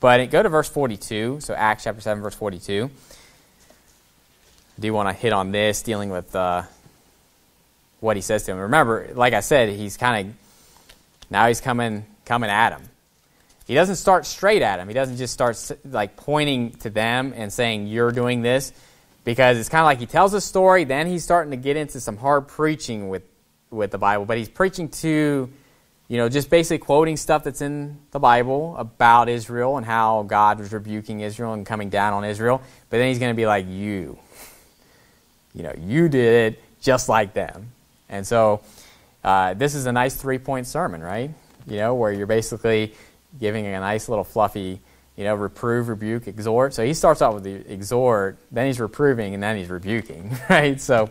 But go to verse 42, so Acts chapter 7, verse 42. I do want to hit on this, dealing with uh, what he says to him. Remember, like I said, he's kind of now he's coming coming at him. He doesn't start straight at him. He doesn't just start like pointing to them and saying you're doing this, because it's kind of like he tells a story, then he's starting to get into some hard preaching with with the Bible. But he's preaching to you know, just basically quoting stuff that's in the Bible about Israel and how God was rebuking Israel and coming down on Israel. But then he's going to be like, you you know, you did it just like them. And so uh, this is a nice three point sermon, right? You know, where you're basically giving a nice little fluffy, you know, reprove, rebuke, exhort. So he starts off with the exhort, then he's reproving, and then he's rebuking, [LAUGHS] right? So,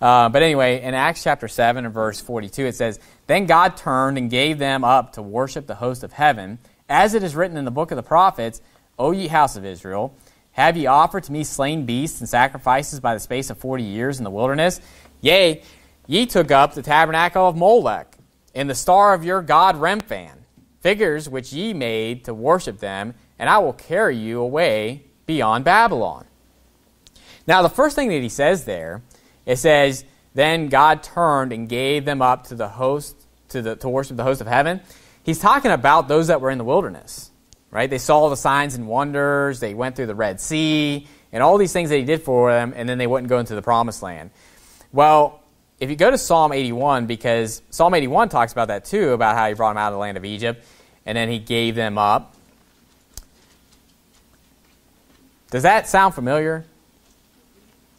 uh, but anyway, in Acts chapter 7 and verse 42, it says, Then God turned and gave them up to worship the host of heaven, as it is written in the book of the prophets, O ye house of Israel, have ye offered to me slain beasts and sacrifices by the space of forty years in the wilderness? Yea, ye took up the tabernacle of Molech, and the star of your god Remphan, figures which ye made to worship them, and I will carry you away beyond Babylon. Now, the first thing that he says there, it says, Then God turned and gave them up to the host, to, the, to worship the host of heaven. He's talking about those that were in the wilderness right? They saw the signs and wonders. They went through the Red Sea and all these things that he did for them, and then they wouldn't go into the promised land. Well, if you go to Psalm 81, because Psalm 81 talks about that too, about how he brought them out of the land of Egypt, and then he gave them up. Does that sound familiar?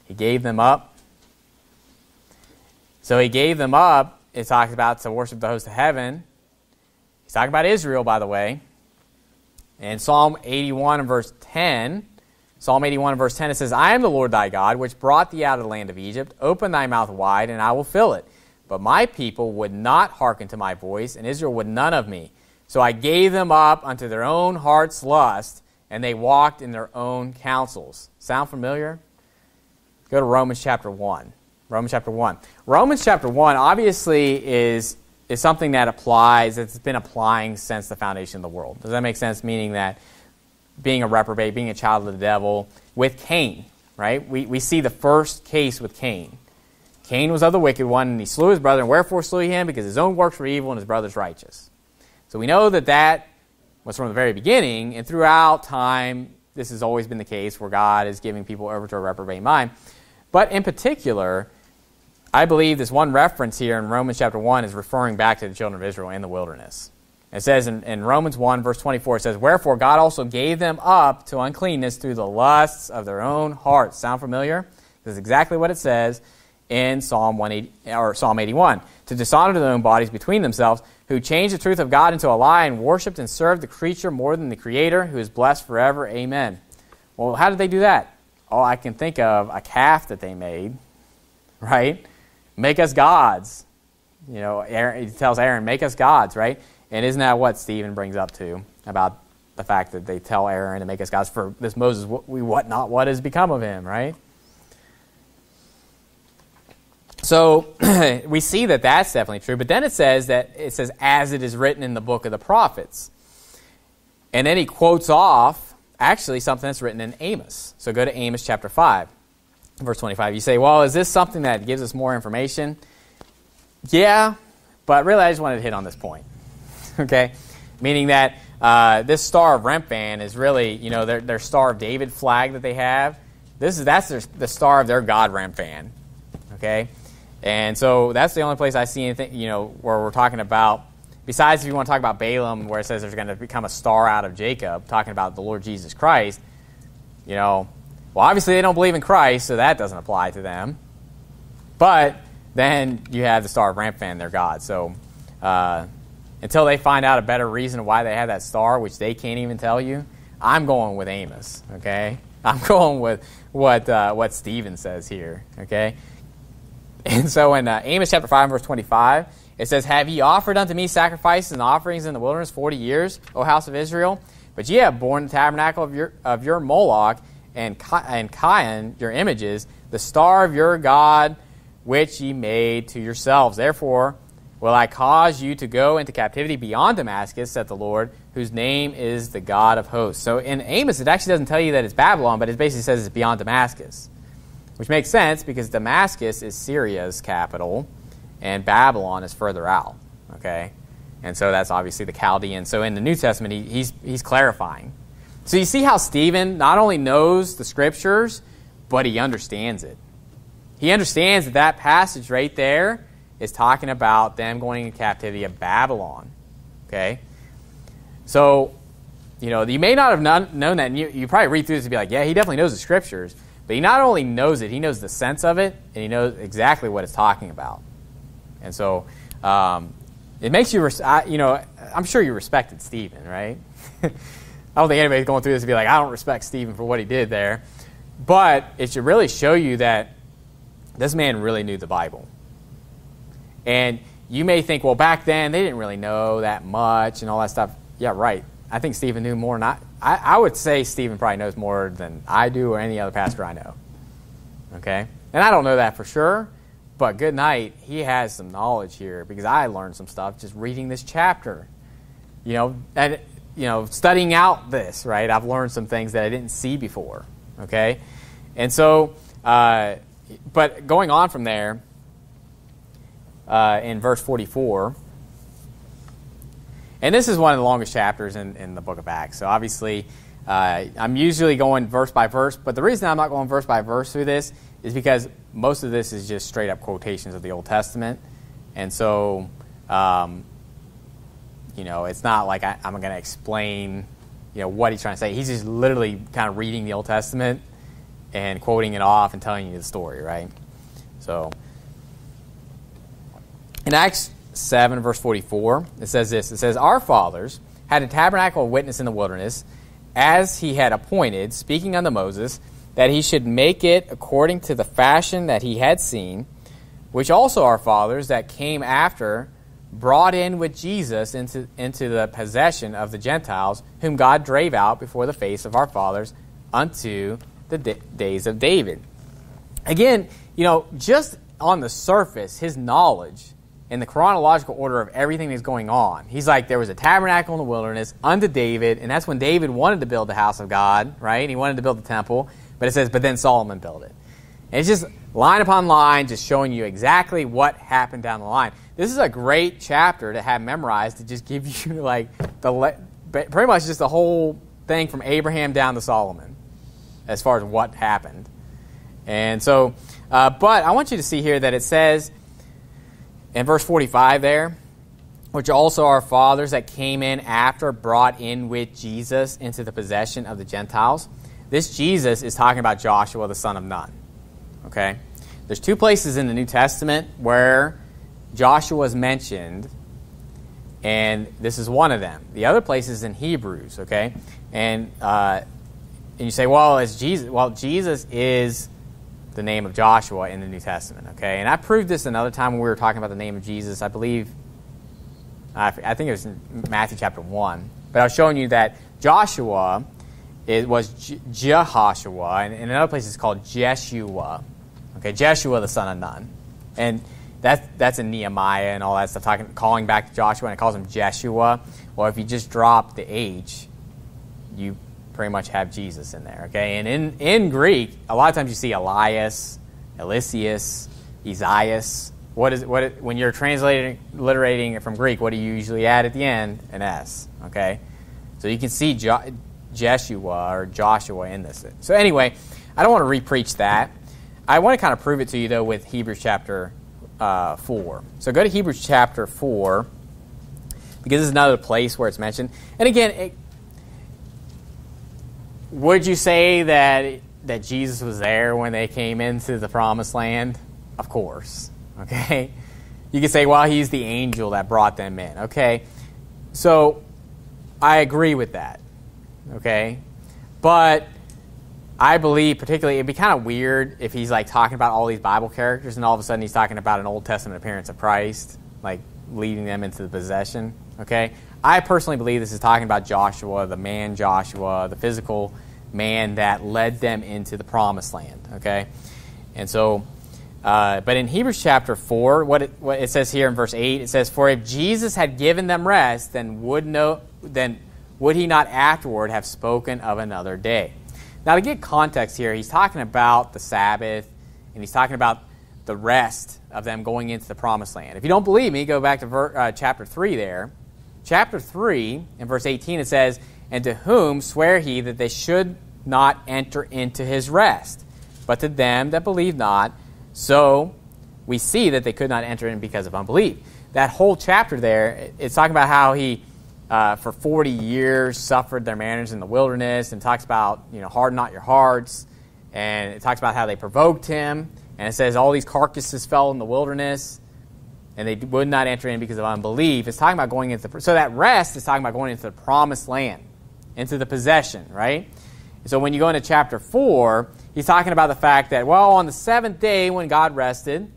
He gave them up. So he gave them up. It talks about to worship the host of heaven. He's talking about Israel, by the way. In Psalm 81 and verse 10, Psalm 81 and verse 10, it says, I am the Lord thy God, which brought thee out of the land of Egypt. Open thy mouth wide, and I will fill it. But my people would not hearken to my voice, and Israel would none of me. So I gave them up unto their own heart's lust, and they walked in their own counsels. Sound familiar? Go to Romans chapter 1. Romans chapter 1. Romans chapter 1 obviously is is something that applies, it's been applying since the foundation of the world. Does that make sense? Meaning that being a reprobate, being a child of the devil, with Cain, right? We, we see the first case with Cain. Cain was of the wicked one, and he slew his brother. And wherefore slew he him? Because his own works were evil and his brother's righteous. So we know that that was from the very beginning, and throughout time, this has always been the case where God is giving people over to a reprobate mind. But in particular, I believe this one reference here in Romans chapter 1 is referring back to the children of Israel in the wilderness. It says in, in, Romans 1, verse 24, it says, Wherefore God also gave them up to uncleanness through the lusts of their own hearts. Sound familiar? This is exactly what it says in Psalm 180 or Psalm 81 to dishonor their own bodies between themselves, who changed the truth of God into a lie and worshipped and served the creature more than the Creator, who is blessed forever. Amen. Well, how did they do that? Oh, I can think of a calf that they made, [LAUGHS] right? Make us gods. You know, Aaron, he tells Aaron, make us gods, right? And isn't that what Stephen brings up to about the fact that they tell Aaron to make us gods for this Moses, we what not what has become of him, right? So [CLEARS THROAT] we see that that's definitely true. But then it says that it says, as it is written in the book of the prophets. And then he quotes off actually something that's written in Amos. So go to Amos chapter 5, verse 25. You say, well, is this something that gives us more information? Yeah, but really I just wanted to hit on this point. [LAUGHS] okay? Meaning that uh, this Star of Remphan is really, you know, their, their Star of David flag that they have. This is that's their, the star of their god Remphan. Okay? And so that's the only place I see anything, you know, where we're talking about, besides if you want to talk about Balaam, where it says there's going to become a star out of Jacob, talking about the Lord Jesus Christ, you know, well, obviously they don't believe in Christ, so that doesn't apply to them. But then you have the star of Remphan, their God. So uh, until they find out a better reason why they have that star, which they can't even tell you, I'm going with Amos, okay? [LAUGHS] I'm going with what, uh, what Stephen says here, okay? And so in uh, Amos chapter 5, verse 25, it says, Have ye offered unto me sacrifices and offerings in the wilderness 40 years, O house of Israel? But ye have borne the tabernacle of your, of your Moloch and, and Chiun, your images, the star of your God, which ye made to yourselves. Therefore will I cause you to go into captivity beyond Damascus, said the Lord, whose name is the God of hosts. So in Amos, it actually doesn't tell you that it's Babylon, but it basically says it's beyond Damascus which makes sense because Damascus is Syria's capital and Babylon is further out. Okay? And so that's obviously the Chaldean. So in the New Testament, he, he's, he's clarifying. So you see how Stephen not only knows the scriptures, but he understands it. He understands that that passage right there is talking about them going into captivity of Babylon. Okay? So, you know, you may not have known that, and you, you probably read through this and be like, yeah, he definitely knows the scriptures. But he not only knows it, he knows the sense of it, and he knows exactly what it's talking about. And so um, it makes you, I, you know, I'm sure you respected Stephen, right? [LAUGHS] I don't think anybody's going through this to be like, I don't respect Stephen for what he did there. But it should really show you that this man really knew the Bible. And you may think, well, back then they didn't really know that much and all that stuff. Yeah, right. I think Stephen knew more than I, I, would say Stephen probably knows more than I do or any other pastor I know. Okay? And I don't know that for sure, but good night, he has some knowledge here because I learned some stuff just reading this chapter. You know, and you know, studying out this, right? I've learned some things that I didn't see before. Okay? And so, uh, but going on from there, uh, in verse 44, and this is one of the longest chapters in, in the book of Acts. So obviously, uh, I'm usually going verse by verse, but the reason I'm not going verse by verse through this is because most of this is just straight up quotations of the Old Testament. And so, um, you know, it's not like I, am going to explain, you know, what he's trying to say. He's just literally kind of reading the Old Testament and quoting it off and telling you the story, right? So, in Acts 7, verse 44, it says this It says, Our fathers had a tabernacle of witness in the wilderness, as he had appointed, speaking unto Moses, that he should make it according to the fashion that he had seen, which also our fathers that came after brought in with Jesus into, into the possession of the Gentiles, whom God drave out before the face of our fathers unto the days of David. Again, you know, just on the surface, his knowledge in the chronological order of everything that's going on. He's like, there was a tabernacle in the wilderness unto David, and that's when David wanted to build the house of God, right? He wanted to build the temple. But it says, but then Solomon built it. And it's just line upon line, just showing you exactly what happened down the line. This is a great chapter to have memorized to just give [LAUGHS] you like the le- pretty much just the whole thing from Abraham down to Solomon, as far as what happened. And so, uh, but I want you to see here that it says in verse 45 there, which also our fathers that came in after brought in with Jesus into the possession of the Gentiles. This Jesus is talking about Joshua, the son of Nun. Okay? there's two places in the New Testament where Joshua is mentioned, and this is one of them. The other place is in Hebrews, okay? And uh, and you say, well, it's Jesus. Well, Jesus is the name of Joshua in the New Testament, okay? And I proved this another time when we were talking about the name of Jesus. I believe, I think it was Matthew chapter 1. But I was showing you that Joshua it was Jehoshua, and in another place it's called Jeshua. Okay, Jeshua, the son of Nun. And that's, that's in Nehemiah and all that stuff, talking, calling back to Joshua, and it calls him Jeshua. Well, if you just drop the H, you pretty much have Jesus in there. Okay, and in, in Greek, a lot of times you see Elias, Eliseus, Isaias. What is what when you're translating, it from Greek? What do you usually add at the end? An S. Okay, so you can see jo- Jeshua or Joshua in this. So anyway, I don't want to repreach that. I want to kind of prove it to you though with Hebrews chapter uh, four. So go to Hebrews chapter four because this is another place where it's mentioned. And again, it, would you say that that Jesus was there when they came into the promised land? Of course. [LAUGHS] Okay? You could say, well, he's the angel that brought them in. Okay? So I agree with that. Okay? But I believe, particularly, it'd be kind of weird if he's like talking about all these Bible characters and all of a sudden he's talking about an Old Testament appearance of Christ, like leading them into the possession. Okay? I personally believe this is talking about Joshua, the man Joshua, the physical man that led them into the promised land. Okay? And so, uh, but in Hebrews chapter 4, what it, what it says here in verse 8, it says, For if Jesus had given them rest, then would, no, then would he not afterward have spoken of another day? Now, to get context here, he's talking about the Sabbath, and he's talking about the rest of them going into the promised land. If you don't believe me, go back to ver, uh, chapter 3 there chapter 3, in verse 18, it says, And to whom swear he that they should not enter into his rest, but to them that believe not. So we see that they could not enter in because of unbelief. That whole chapter there, it's talking about how he, uh, for 40 years, suffered their manners in the wilderness, and talks about, you know, harden not your hearts. And it talks about how they provoked him. And it says all these carcasses fell in the wilderness and they would not enter in because of unbelief. It's talking about going into the, so that rest is talking about going into the promised land, into the possession, right? So when you go into chapter four, he's talking about the fact that well, on the seventh day when God rested,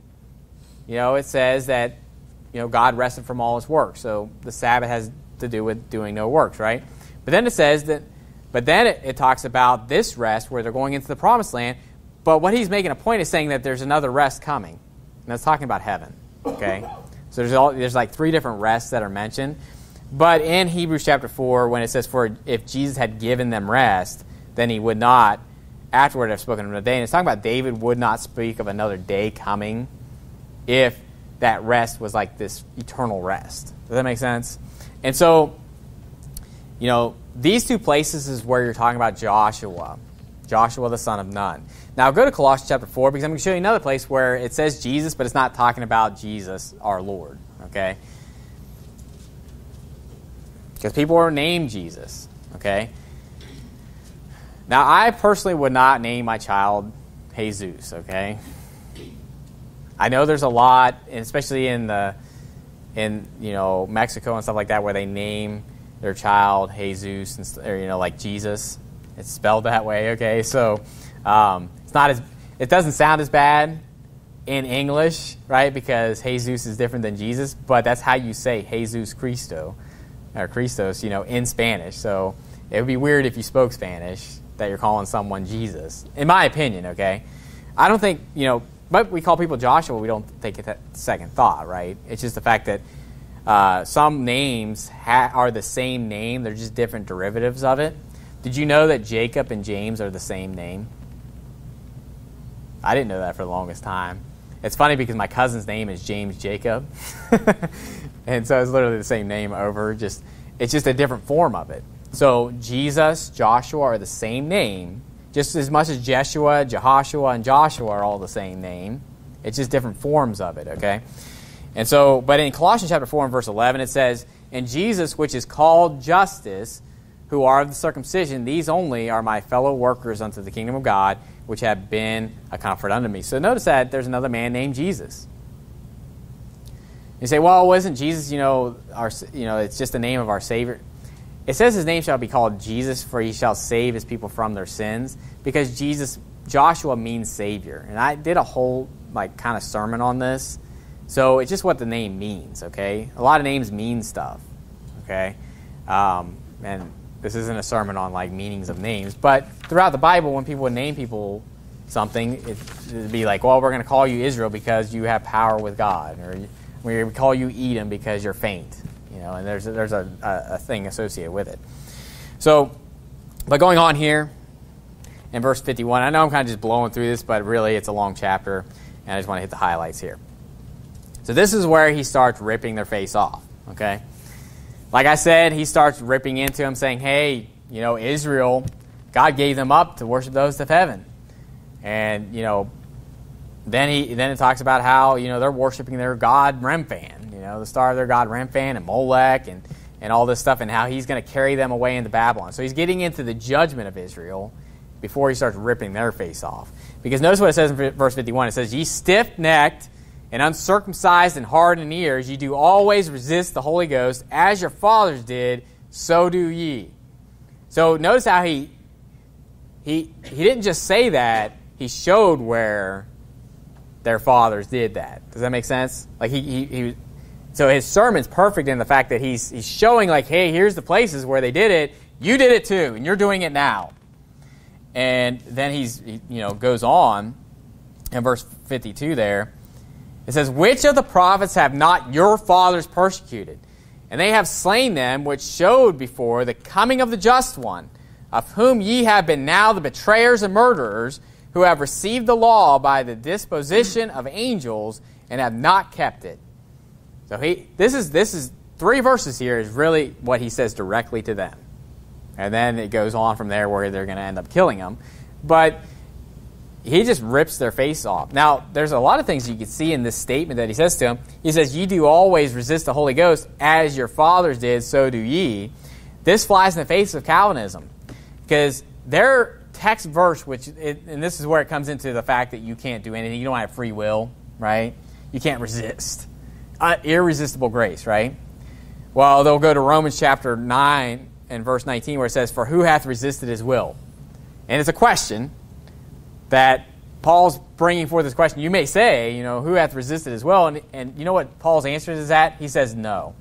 you know, it says that you know God rested from all His work. So the Sabbath has to do with doing no works, right? But then it says that, but then it, it talks about this rest where they're going into the promised land. But what he's making a point is saying that there's another rest coming, and that's talking about heaven. Okay? So there's, all, there's like three different rests that are mentioned. But in Hebrews chapter 4, when it says, For if Jesus had given them rest, then he would not afterward have spoken of another day. And it's talking about David would not speak of another day coming if that rest was like this eternal rest. Does that make sense? And so, you know, these two places is where you're talking about Joshua, Joshua the son of Nun. Now go to Colossians chapter 4 because I'm going to show you another place where it says Jesus, but it's not talking about Jesus, our Lord. Okay? Because people are named Jesus. Okay? Now I personally would not name my child Jesus. Okay? I know there's a lot, especially in the in you know Mexico and stuff like that, where they name their child Jesus and or, you know like Jesus. It's spelled that way. Okay, so um, not as it doesn't sound as bad in English, right? Because Jesus is different than Jesus, but that's how you say Jesus Cristo or Christos, you know, in Spanish. So it would be weird if you spoke Spanish that you're calling someone Jesus, in my opinion. Okay, I don't think you know, but we call people Joshua. We don't take it that second thought, right? It's just the fact that uh, some names ha- are the same name; they're just different derivatives of it. Did you know that Jacob and James are the same name? I didn't know that for the longest time. It's funny because my cousin's name is James Jacob, [LAUGHS] and so it's literally the same name over. Just it's just a different form of it. So Jesus, Joshua are the same name, just as much as Jeshua, Jehoshua, and Joshua are all the same name. It's just different forms of it. Okay, and so, but in Colossians chapter four and verse eleven, it says, "And Jesus, which is called Justus." Who are of the circumcision, these only are my fellow workers unto the kingdom of God, which have been a comfort unto me. So notice that there's another man named Jesus. You say, well, wasn't Jesus, you know, our, you know, it's just the name of our Savior. It says his name shall be called Jesus, for he shall save his people from their sins, because Jesus, Joshua means Savior. And I did a whole, like, kind of sermon on this. So it's just what the name means, okay? A lot of names mean stuff, okay? Um, and this isn't a sermon on, like, meanings of names, but throughout the Bible, when people would name people something, it, would be like, well, we're going to call you Israel because you have power with God, or we call you Edom because you're faint, you know, and there's, there's a, a, a thing associated with it. So, but going on here in verse 51, I know I'm kind of just blowing through this, but really it's a long chapter, and I just want to hit the highlights here. So this is where he starts ripping their face off, okay? Like I said, he starts ripping into him, saying, hey, you know, Israel, God gave them up to worship those of heaven. And, you know, then he then it talks about how, you know, they're worshiping their God Remphan, you know, the star of their God Remphan and Molech and, and all this stuff and how he's going to carry them away into Babylon. So he's getting into the judgment of Israel before he starts ripping their face off. Because notice what it says in verse 51. It says, Ye stiff necked and uncircumcised in ears, ye do always resist the Holy Ghost, as your fathers did, so do ye. So notice how he he he didn't just say that, he showed where their fathers did that. Does that make sense? Like he, he, he so his sermon's perfect in the fact that he's he's showing like, hey, here's the places where they did it. You did it too, and you're doing it now. And then he's he, you know goes on in verse 52 there it says, Which of the prophets have not your fathers persecuted? And they have slain them, which showed before the coming of the just one, of whom ye have been now the betrayers and murderers, who have received the law by the disposition of angels and have not kept it. So he this is this is three verses here is really what he says directly to them. And then it goes on from there where they're going to end up killing them. But he just rips their face off. Now, there's a lot of things you can see in this statement that he says to him. He says, Ye do always resist the Holy Ghost, as your fathers did, so do ye. This flies in the face of Calvinism. Because their text verse, which, it, and this is where it comes into the fact that you can't do anything, you don't have free will, right? You can't resist. Uh, irresistible grace, right? Well, they'll go to Romans chapter 9 and verse 19 where it says, For who hath resisted his will? And it's a question that Paul's bringing forth this question. You may say, you know, who hath resisted as well? And, and you know what Paul's answer is that? He says no.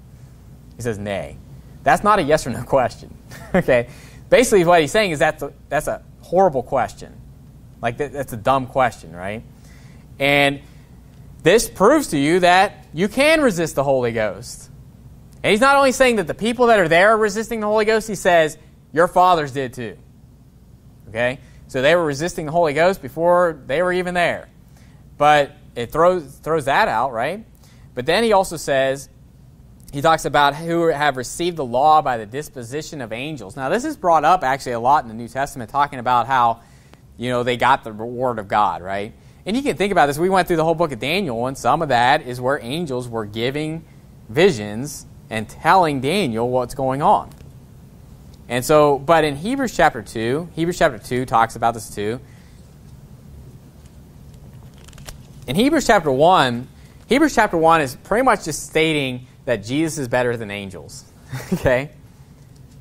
He says nay. That's not a yes or no [LAUGHS] question. [LAUGHS] okay? Basically, what he's saying is that's a, that's a horrible question. Like, that, that's a dumb question, right? And this proves to you that you can resist the Holy Ghost. And he's not only saying that the people that are there are resisting the Holy Ghost, he says, your fathers did too. Okay? So they were resisting the Holy Ghost before they were even there. But it throws, throws that out, right? But then he also says, he talks about who have received the law by the disposition of angels. Now, this is brought up actually a lot in the New Testament, talking about how, you know, they got the word of God, right? And you can think about this. We went through the whole book of Daniel, and some of that is where angels were giving visions and telling Daniel what's going on. And so, but in Hebrews chapter 2, Hebrews chapter 2 talks about this too. In Hebrews chapter 1, Hebrews chapter 1 is pretty much just stating that Jesus is better than angels. [LAUGHS] okay?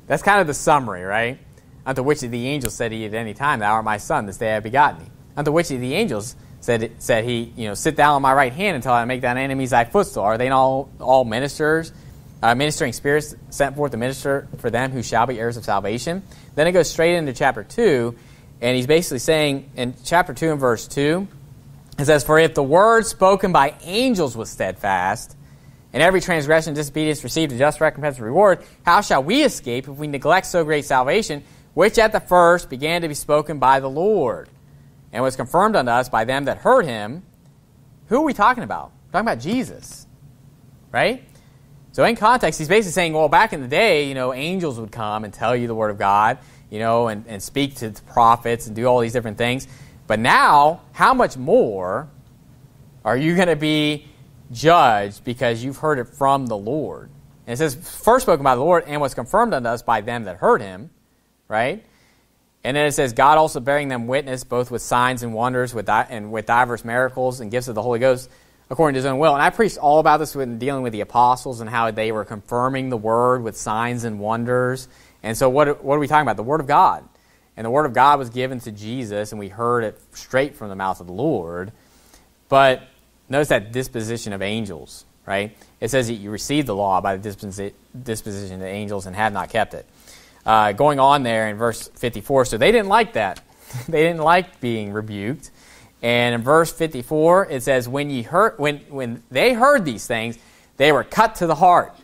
That's kind of the summary, right? Unto which the angels said he at any time, Thou art my son, this day I have begotten thee. Unto which the angels said, said he, you know, sit down on my right hand until I make thine enemies thy footstool. Are they not all, all ministers? Uh, ministering spirits sent forth to minister for them who shall be heirs of salvation. Then it goes straight into chapter 2, and he's basically saying in chapter 2 and verse 2, it says, For if the word spoken by angels was steadfast, and every transgression and disobedience received a just recompense and reward, how shall we escape if we neglect so great salvation, which at the first began to be spoken by the Lord, and was confirmed unto us by them that heard him? Who are we talking about? We're talking about Jesus, right? So in context, he's basically saying, well, back in the day, you know, angels would come and tell you the word of God, you know, and, and speak to the prophets and do all these different things. But now, how much more are you going to be judged because you've heard it from the Lord? And it says, first spoken by the Lord and was confirmed unto us by them that heard him, right? And then it says, God also bearing them witness, both with signs and wonders, with and with diverse miracles and gifts of the Holy Ghost, according to his own will. And I preached all about this when dealing with the apostles and how they were confirming the word with signs and wonders. And so, what, what are we talking about? The Word of God. And the Word of God was given to Jesus, and we heard it straight from the mouth of the Lord. But notice that disposition of angels, right? It says that you received the law by the disposition of the angels and have not kept it. Uh, going on there in verse 54, so they didn't like that. [LAUGHS] they didn't like being rebuked. And in verse 54, it says, when, ye heard, when, when they heard these things, they were cut to the heart,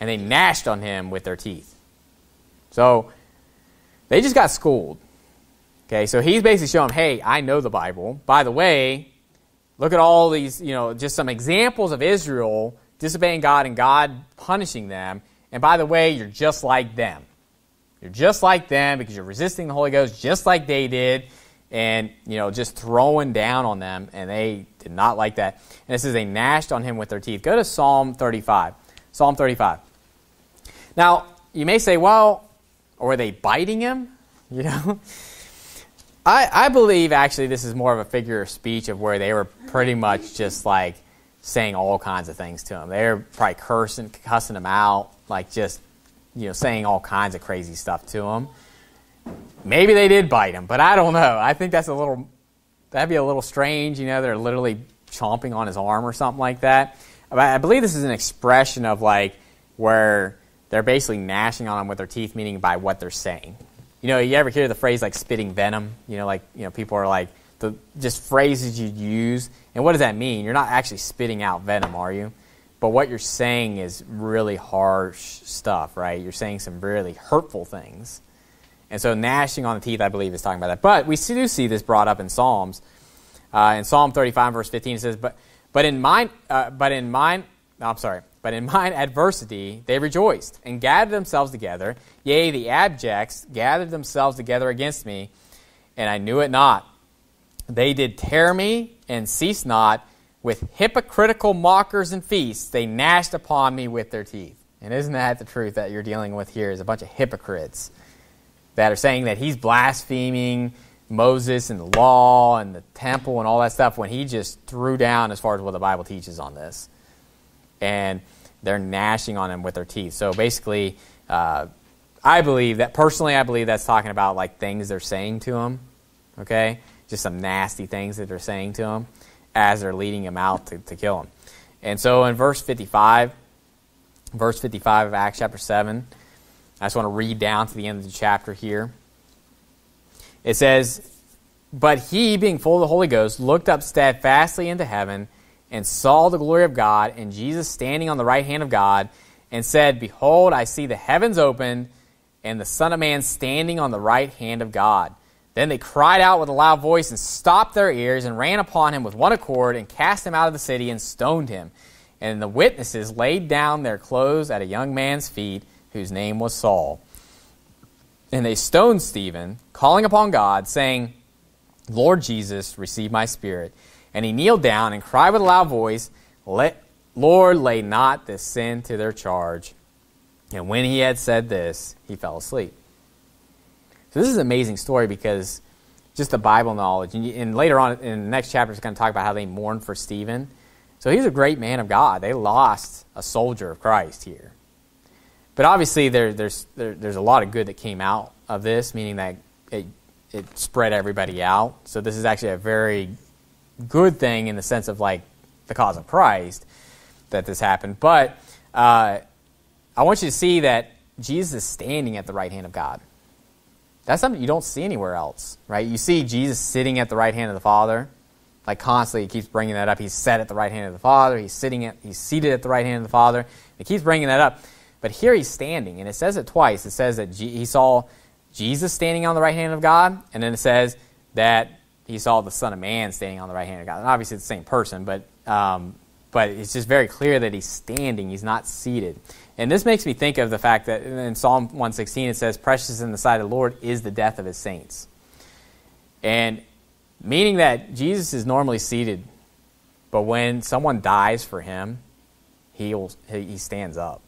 and they gnashed on him with their teeth. So they just got schooled. Okay, so he's basically showing, hey, I know the Bible. By the way, look at all these, you know, just some examples of Israel disobeying God and God punishing them. And by the way, you're just like them. You're just like them because you're resisting the Holy Ghost just like they did and, you know, just throwing down on them. And they did not like that. And it says they gnashed on him with their teeth. Go to Psalm 35. Psalm 35. Now, you may say, well, were they biting him? [LAUGHS] You know? I, I believe actually this is more of a figure of speech of where they were pretty much just like saying all kinds of things to him. They were probably cursing, cussing him out, like just, you know, saying all kinds of crazy stuff to him. Maybe they did bite him, but I don't know. I think that's a little, that'd be a little strange. You know, they're literally chomping on his arm or something like that. I believe this is an expression of like where they're basically gnashing on them with their teeth, meaning by what they're saying. You know, you ever hear the phrase like spitting venom? You know, like, you know, people are like, the just phrases you use. And what does that mean? You're not actually spitting out venom, are you? But what you're saying is really harsh stuff, right? You're saying some really hurtful things. And so gnashing on the teeth, I believe, is talking about that. But we do see this brought up in Psalms. Uh, in Psalm 35, verse 15, it says, "But, but in mine, uh, but in mine, no, I'm sorry. But in mine adversity they rejoiced, and gathered themselves together. Yea, the abjects gathered themselves together against me, and I knew it not. They did tear me, and cease not. With hypocritical mockers and feasts, they gnashed upon me with their teeth. And isn't that the truth that you're dealing with here? Is a bunch of hypocrites that are saying that he's blaspheming Moses and the law and the temple and all that stuff when he just threw down as far as what the Bible teaches on this. And they're gnashing on him with their teeth. So basically, uh, I believe that personally, I believe that's talking about like things they're saying to him. Okay, just some nasty things that they're saying to him as they're leading him out to, to kill him. And so in verse 55, verse 55 of Acts chapter 7, I just want to read down to the end of the chapter here. It says, But he, being full of the Holy Ghost, looked up steadfastly into heaven and saw the glory of God and Jesus standing on the right hand of God and said, Behold, I see the heavens opened and the Son of Man standing on the right hand of God. Then they cried out with a loud voice and stopped their ears and ran upon him with one accord and cast him out of the city and stoned him. And the witnesses laid down their clothes at a young man's feet whose name was Saul. And they stoned Stephen, calling upon God, saying, Lord Jesus, receive my spirit. And he kneeled down and cried with a loud voice, Let, Lord, lay not this sin to their charge. And when he had said this, he fell asleep. So this is an amazing story because just the Bible knowledge. And, and later on in the next chapter, it's going to talk about how they mourned for Stephen. So he's a great man of God. They lost a soldier of Christ here. But obviously, there, there's, there, there's a lot of good that came out of this, meaning that it, it spread everybody out. So this is actually a very good thing in the sense of like the cause of Christ that this happened. But uh, I want you to see that Jesus is standing at the right hand of God. That's something you don't see anywhere else, right? You see Jesus sitting at the right hand of the Father, like constantly. He keeps bringing that up. He's set at the right hand of the Father. He's sitting at, he's seated at the right hand of the Father. He keeps bringing that up. But here he's standing, and it says it twice. It says that he saw Jesus standing on the right hand of God, and then it says that he saw the Son of Man standing on the right hand of God. And obviously, it's the same person, but um, but it's just very clear that he's standing; he's not seated. And this makes me think of the fact that in Psalm 116 it says, "Precious in the sight of the Lord is the death of His saints," and meaning that Jesus is normally seated, but when someone dies for Him, he he stands up.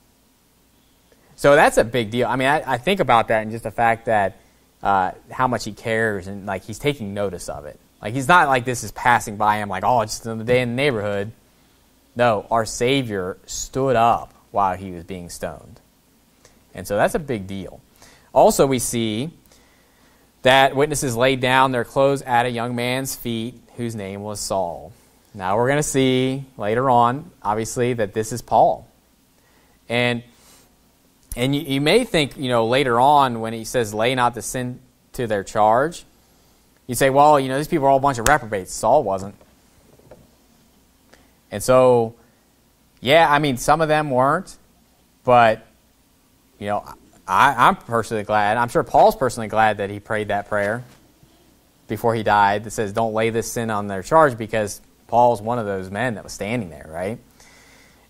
So that's a big deal. I mean, I, I think about that and just the fact that uh, how much he cares and like he's taking notice of it. Like he's not like this is passing by him like oh it's just another day in the neighborhood. No, our Savior stood up while he was being stoned, and so that's a big deal. Also, we see that witnesses laid down their clothes at a young man's feet whose name was Saul. Now we're going to see later on, obviously, that this is Paul. And and you, you, may think, you know, later on when he says, lay not the sin to their charge, you say, well, you know, these people are all a bunch of reprobates. Saul wasn't. And so, yeah, I mean, some of them weren't, but, you know, I, I'm personally glad. I'm sure Paul's personally glad that he prayed that prayer before he died that says, don't lay this sin on their charge because Paul's one of those men that was standing there, right?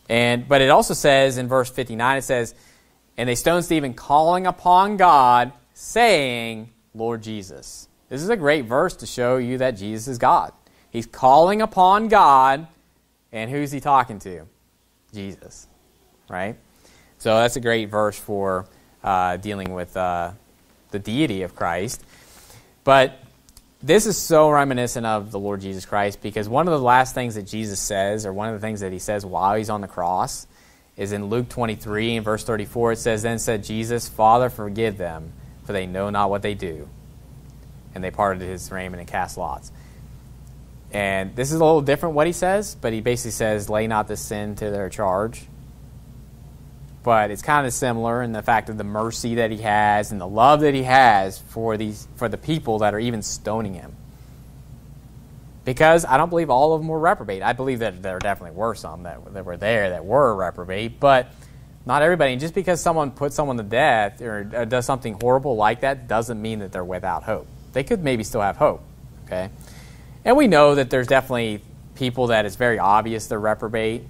And but it also says in verse 59, it says, and they stoned Stephen, calling upon God, saying, Lord Jesus. This is a great verse to show you that Jesus is God. He's calling upon God, and who's he talking to? Jesus, right? So that's a great verse for uh, dealing with uh, the deity of Christ. But this is so reminiscent of the Lord Jesus Christ because one of the last things that Jesus says, or one of the things that he says while he's on the cross, is in Luke 23 and verse 34. It says, Then said Jesus, Father, forgive them, for they know not what they do. And they parted his raiment and cast lots. And this is a little different what he says, but he basically says, Lay not the sin to their charge. But it's kind of similar in the fact of the mercy that he has and the love that he has for these for the people that are even stoning him because I don't believe all of them were reprobate. I believe that there definitely were some that, that were there that were reprobate, but not everybody. And just because someone puts someone to death or does something horrible like that doesn't mean that they're without hope. They could maybe still have hope. Okay, and we know that there's definitely people that it's very obvious they're reprobate.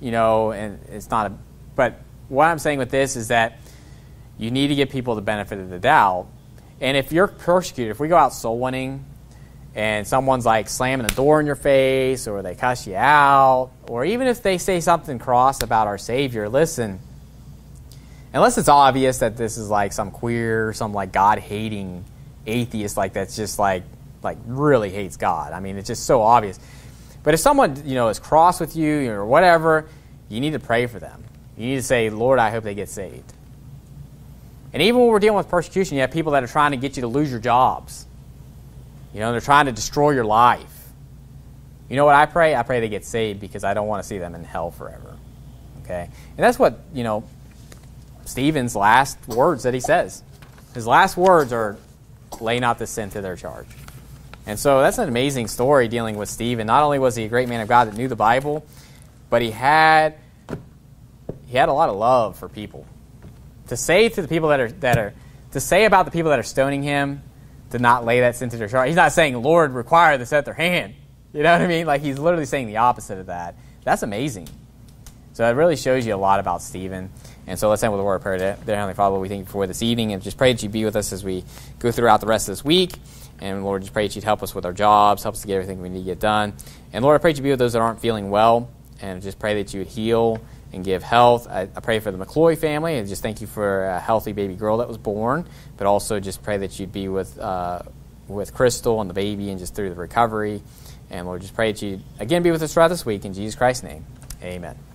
You know, and it's not a. But what I'm saying with this is that you need to give people the benefit of the doubt. And if you're persecuted, if we go out soul winning and someone's like slamming a door in your face or they cuss you out, or even if they say something cross about our Savior, listen, unless it's obvious that this is like some queer, some like God hating atheist, like that's just like, like really hates God. I mean, it's just so obvious. But if someone, you know, is cross with you or whatever, you need to pray for them. You need to say, Lord, I hope they get saved. And even when we're dealing with persecution, you have people that are trying to get you to lose your jobs you know, they're trying to destroy your life. You know what I pray? I pray they get saved because I don't want to see them in hell forever. Okay? And that's what, you know, Stephen's last words that he says. His last words are, lay not the sin to their charge. And so that's an amazing story dealing with Stephen. Not only was he a great man of God that knew the Bible, but he had he had a lot of love for people. To say to the people that are that are to say about the people that are stoning him, to not lay that sin to their charge. He's not saying, Lord, require this at their hand. You know what I mean? Like he's literally saying the opposite of that. That's amazing. So it really shows you a lot about Stephen. And so let's end with a word of prayer. Dear Heavenly Father, we thank you for this evening and just pray that you be with us as we go throughout the rest of this week. And Lord, just pray that you'd help us with our jobs, help us to get everything we need to get done. And Lord, I pray that you be with those that aren't feeling well and just pray that you would heal and give health. I, I, pray for the McCloy family and just thank you for a healthy baby girl that was born, but also just pray that you'd be with, uh, with Crystal and the baby and just through the recovery. And Lord, just pray that you again be with us throughout this week in Jesus Christ's name. Amen.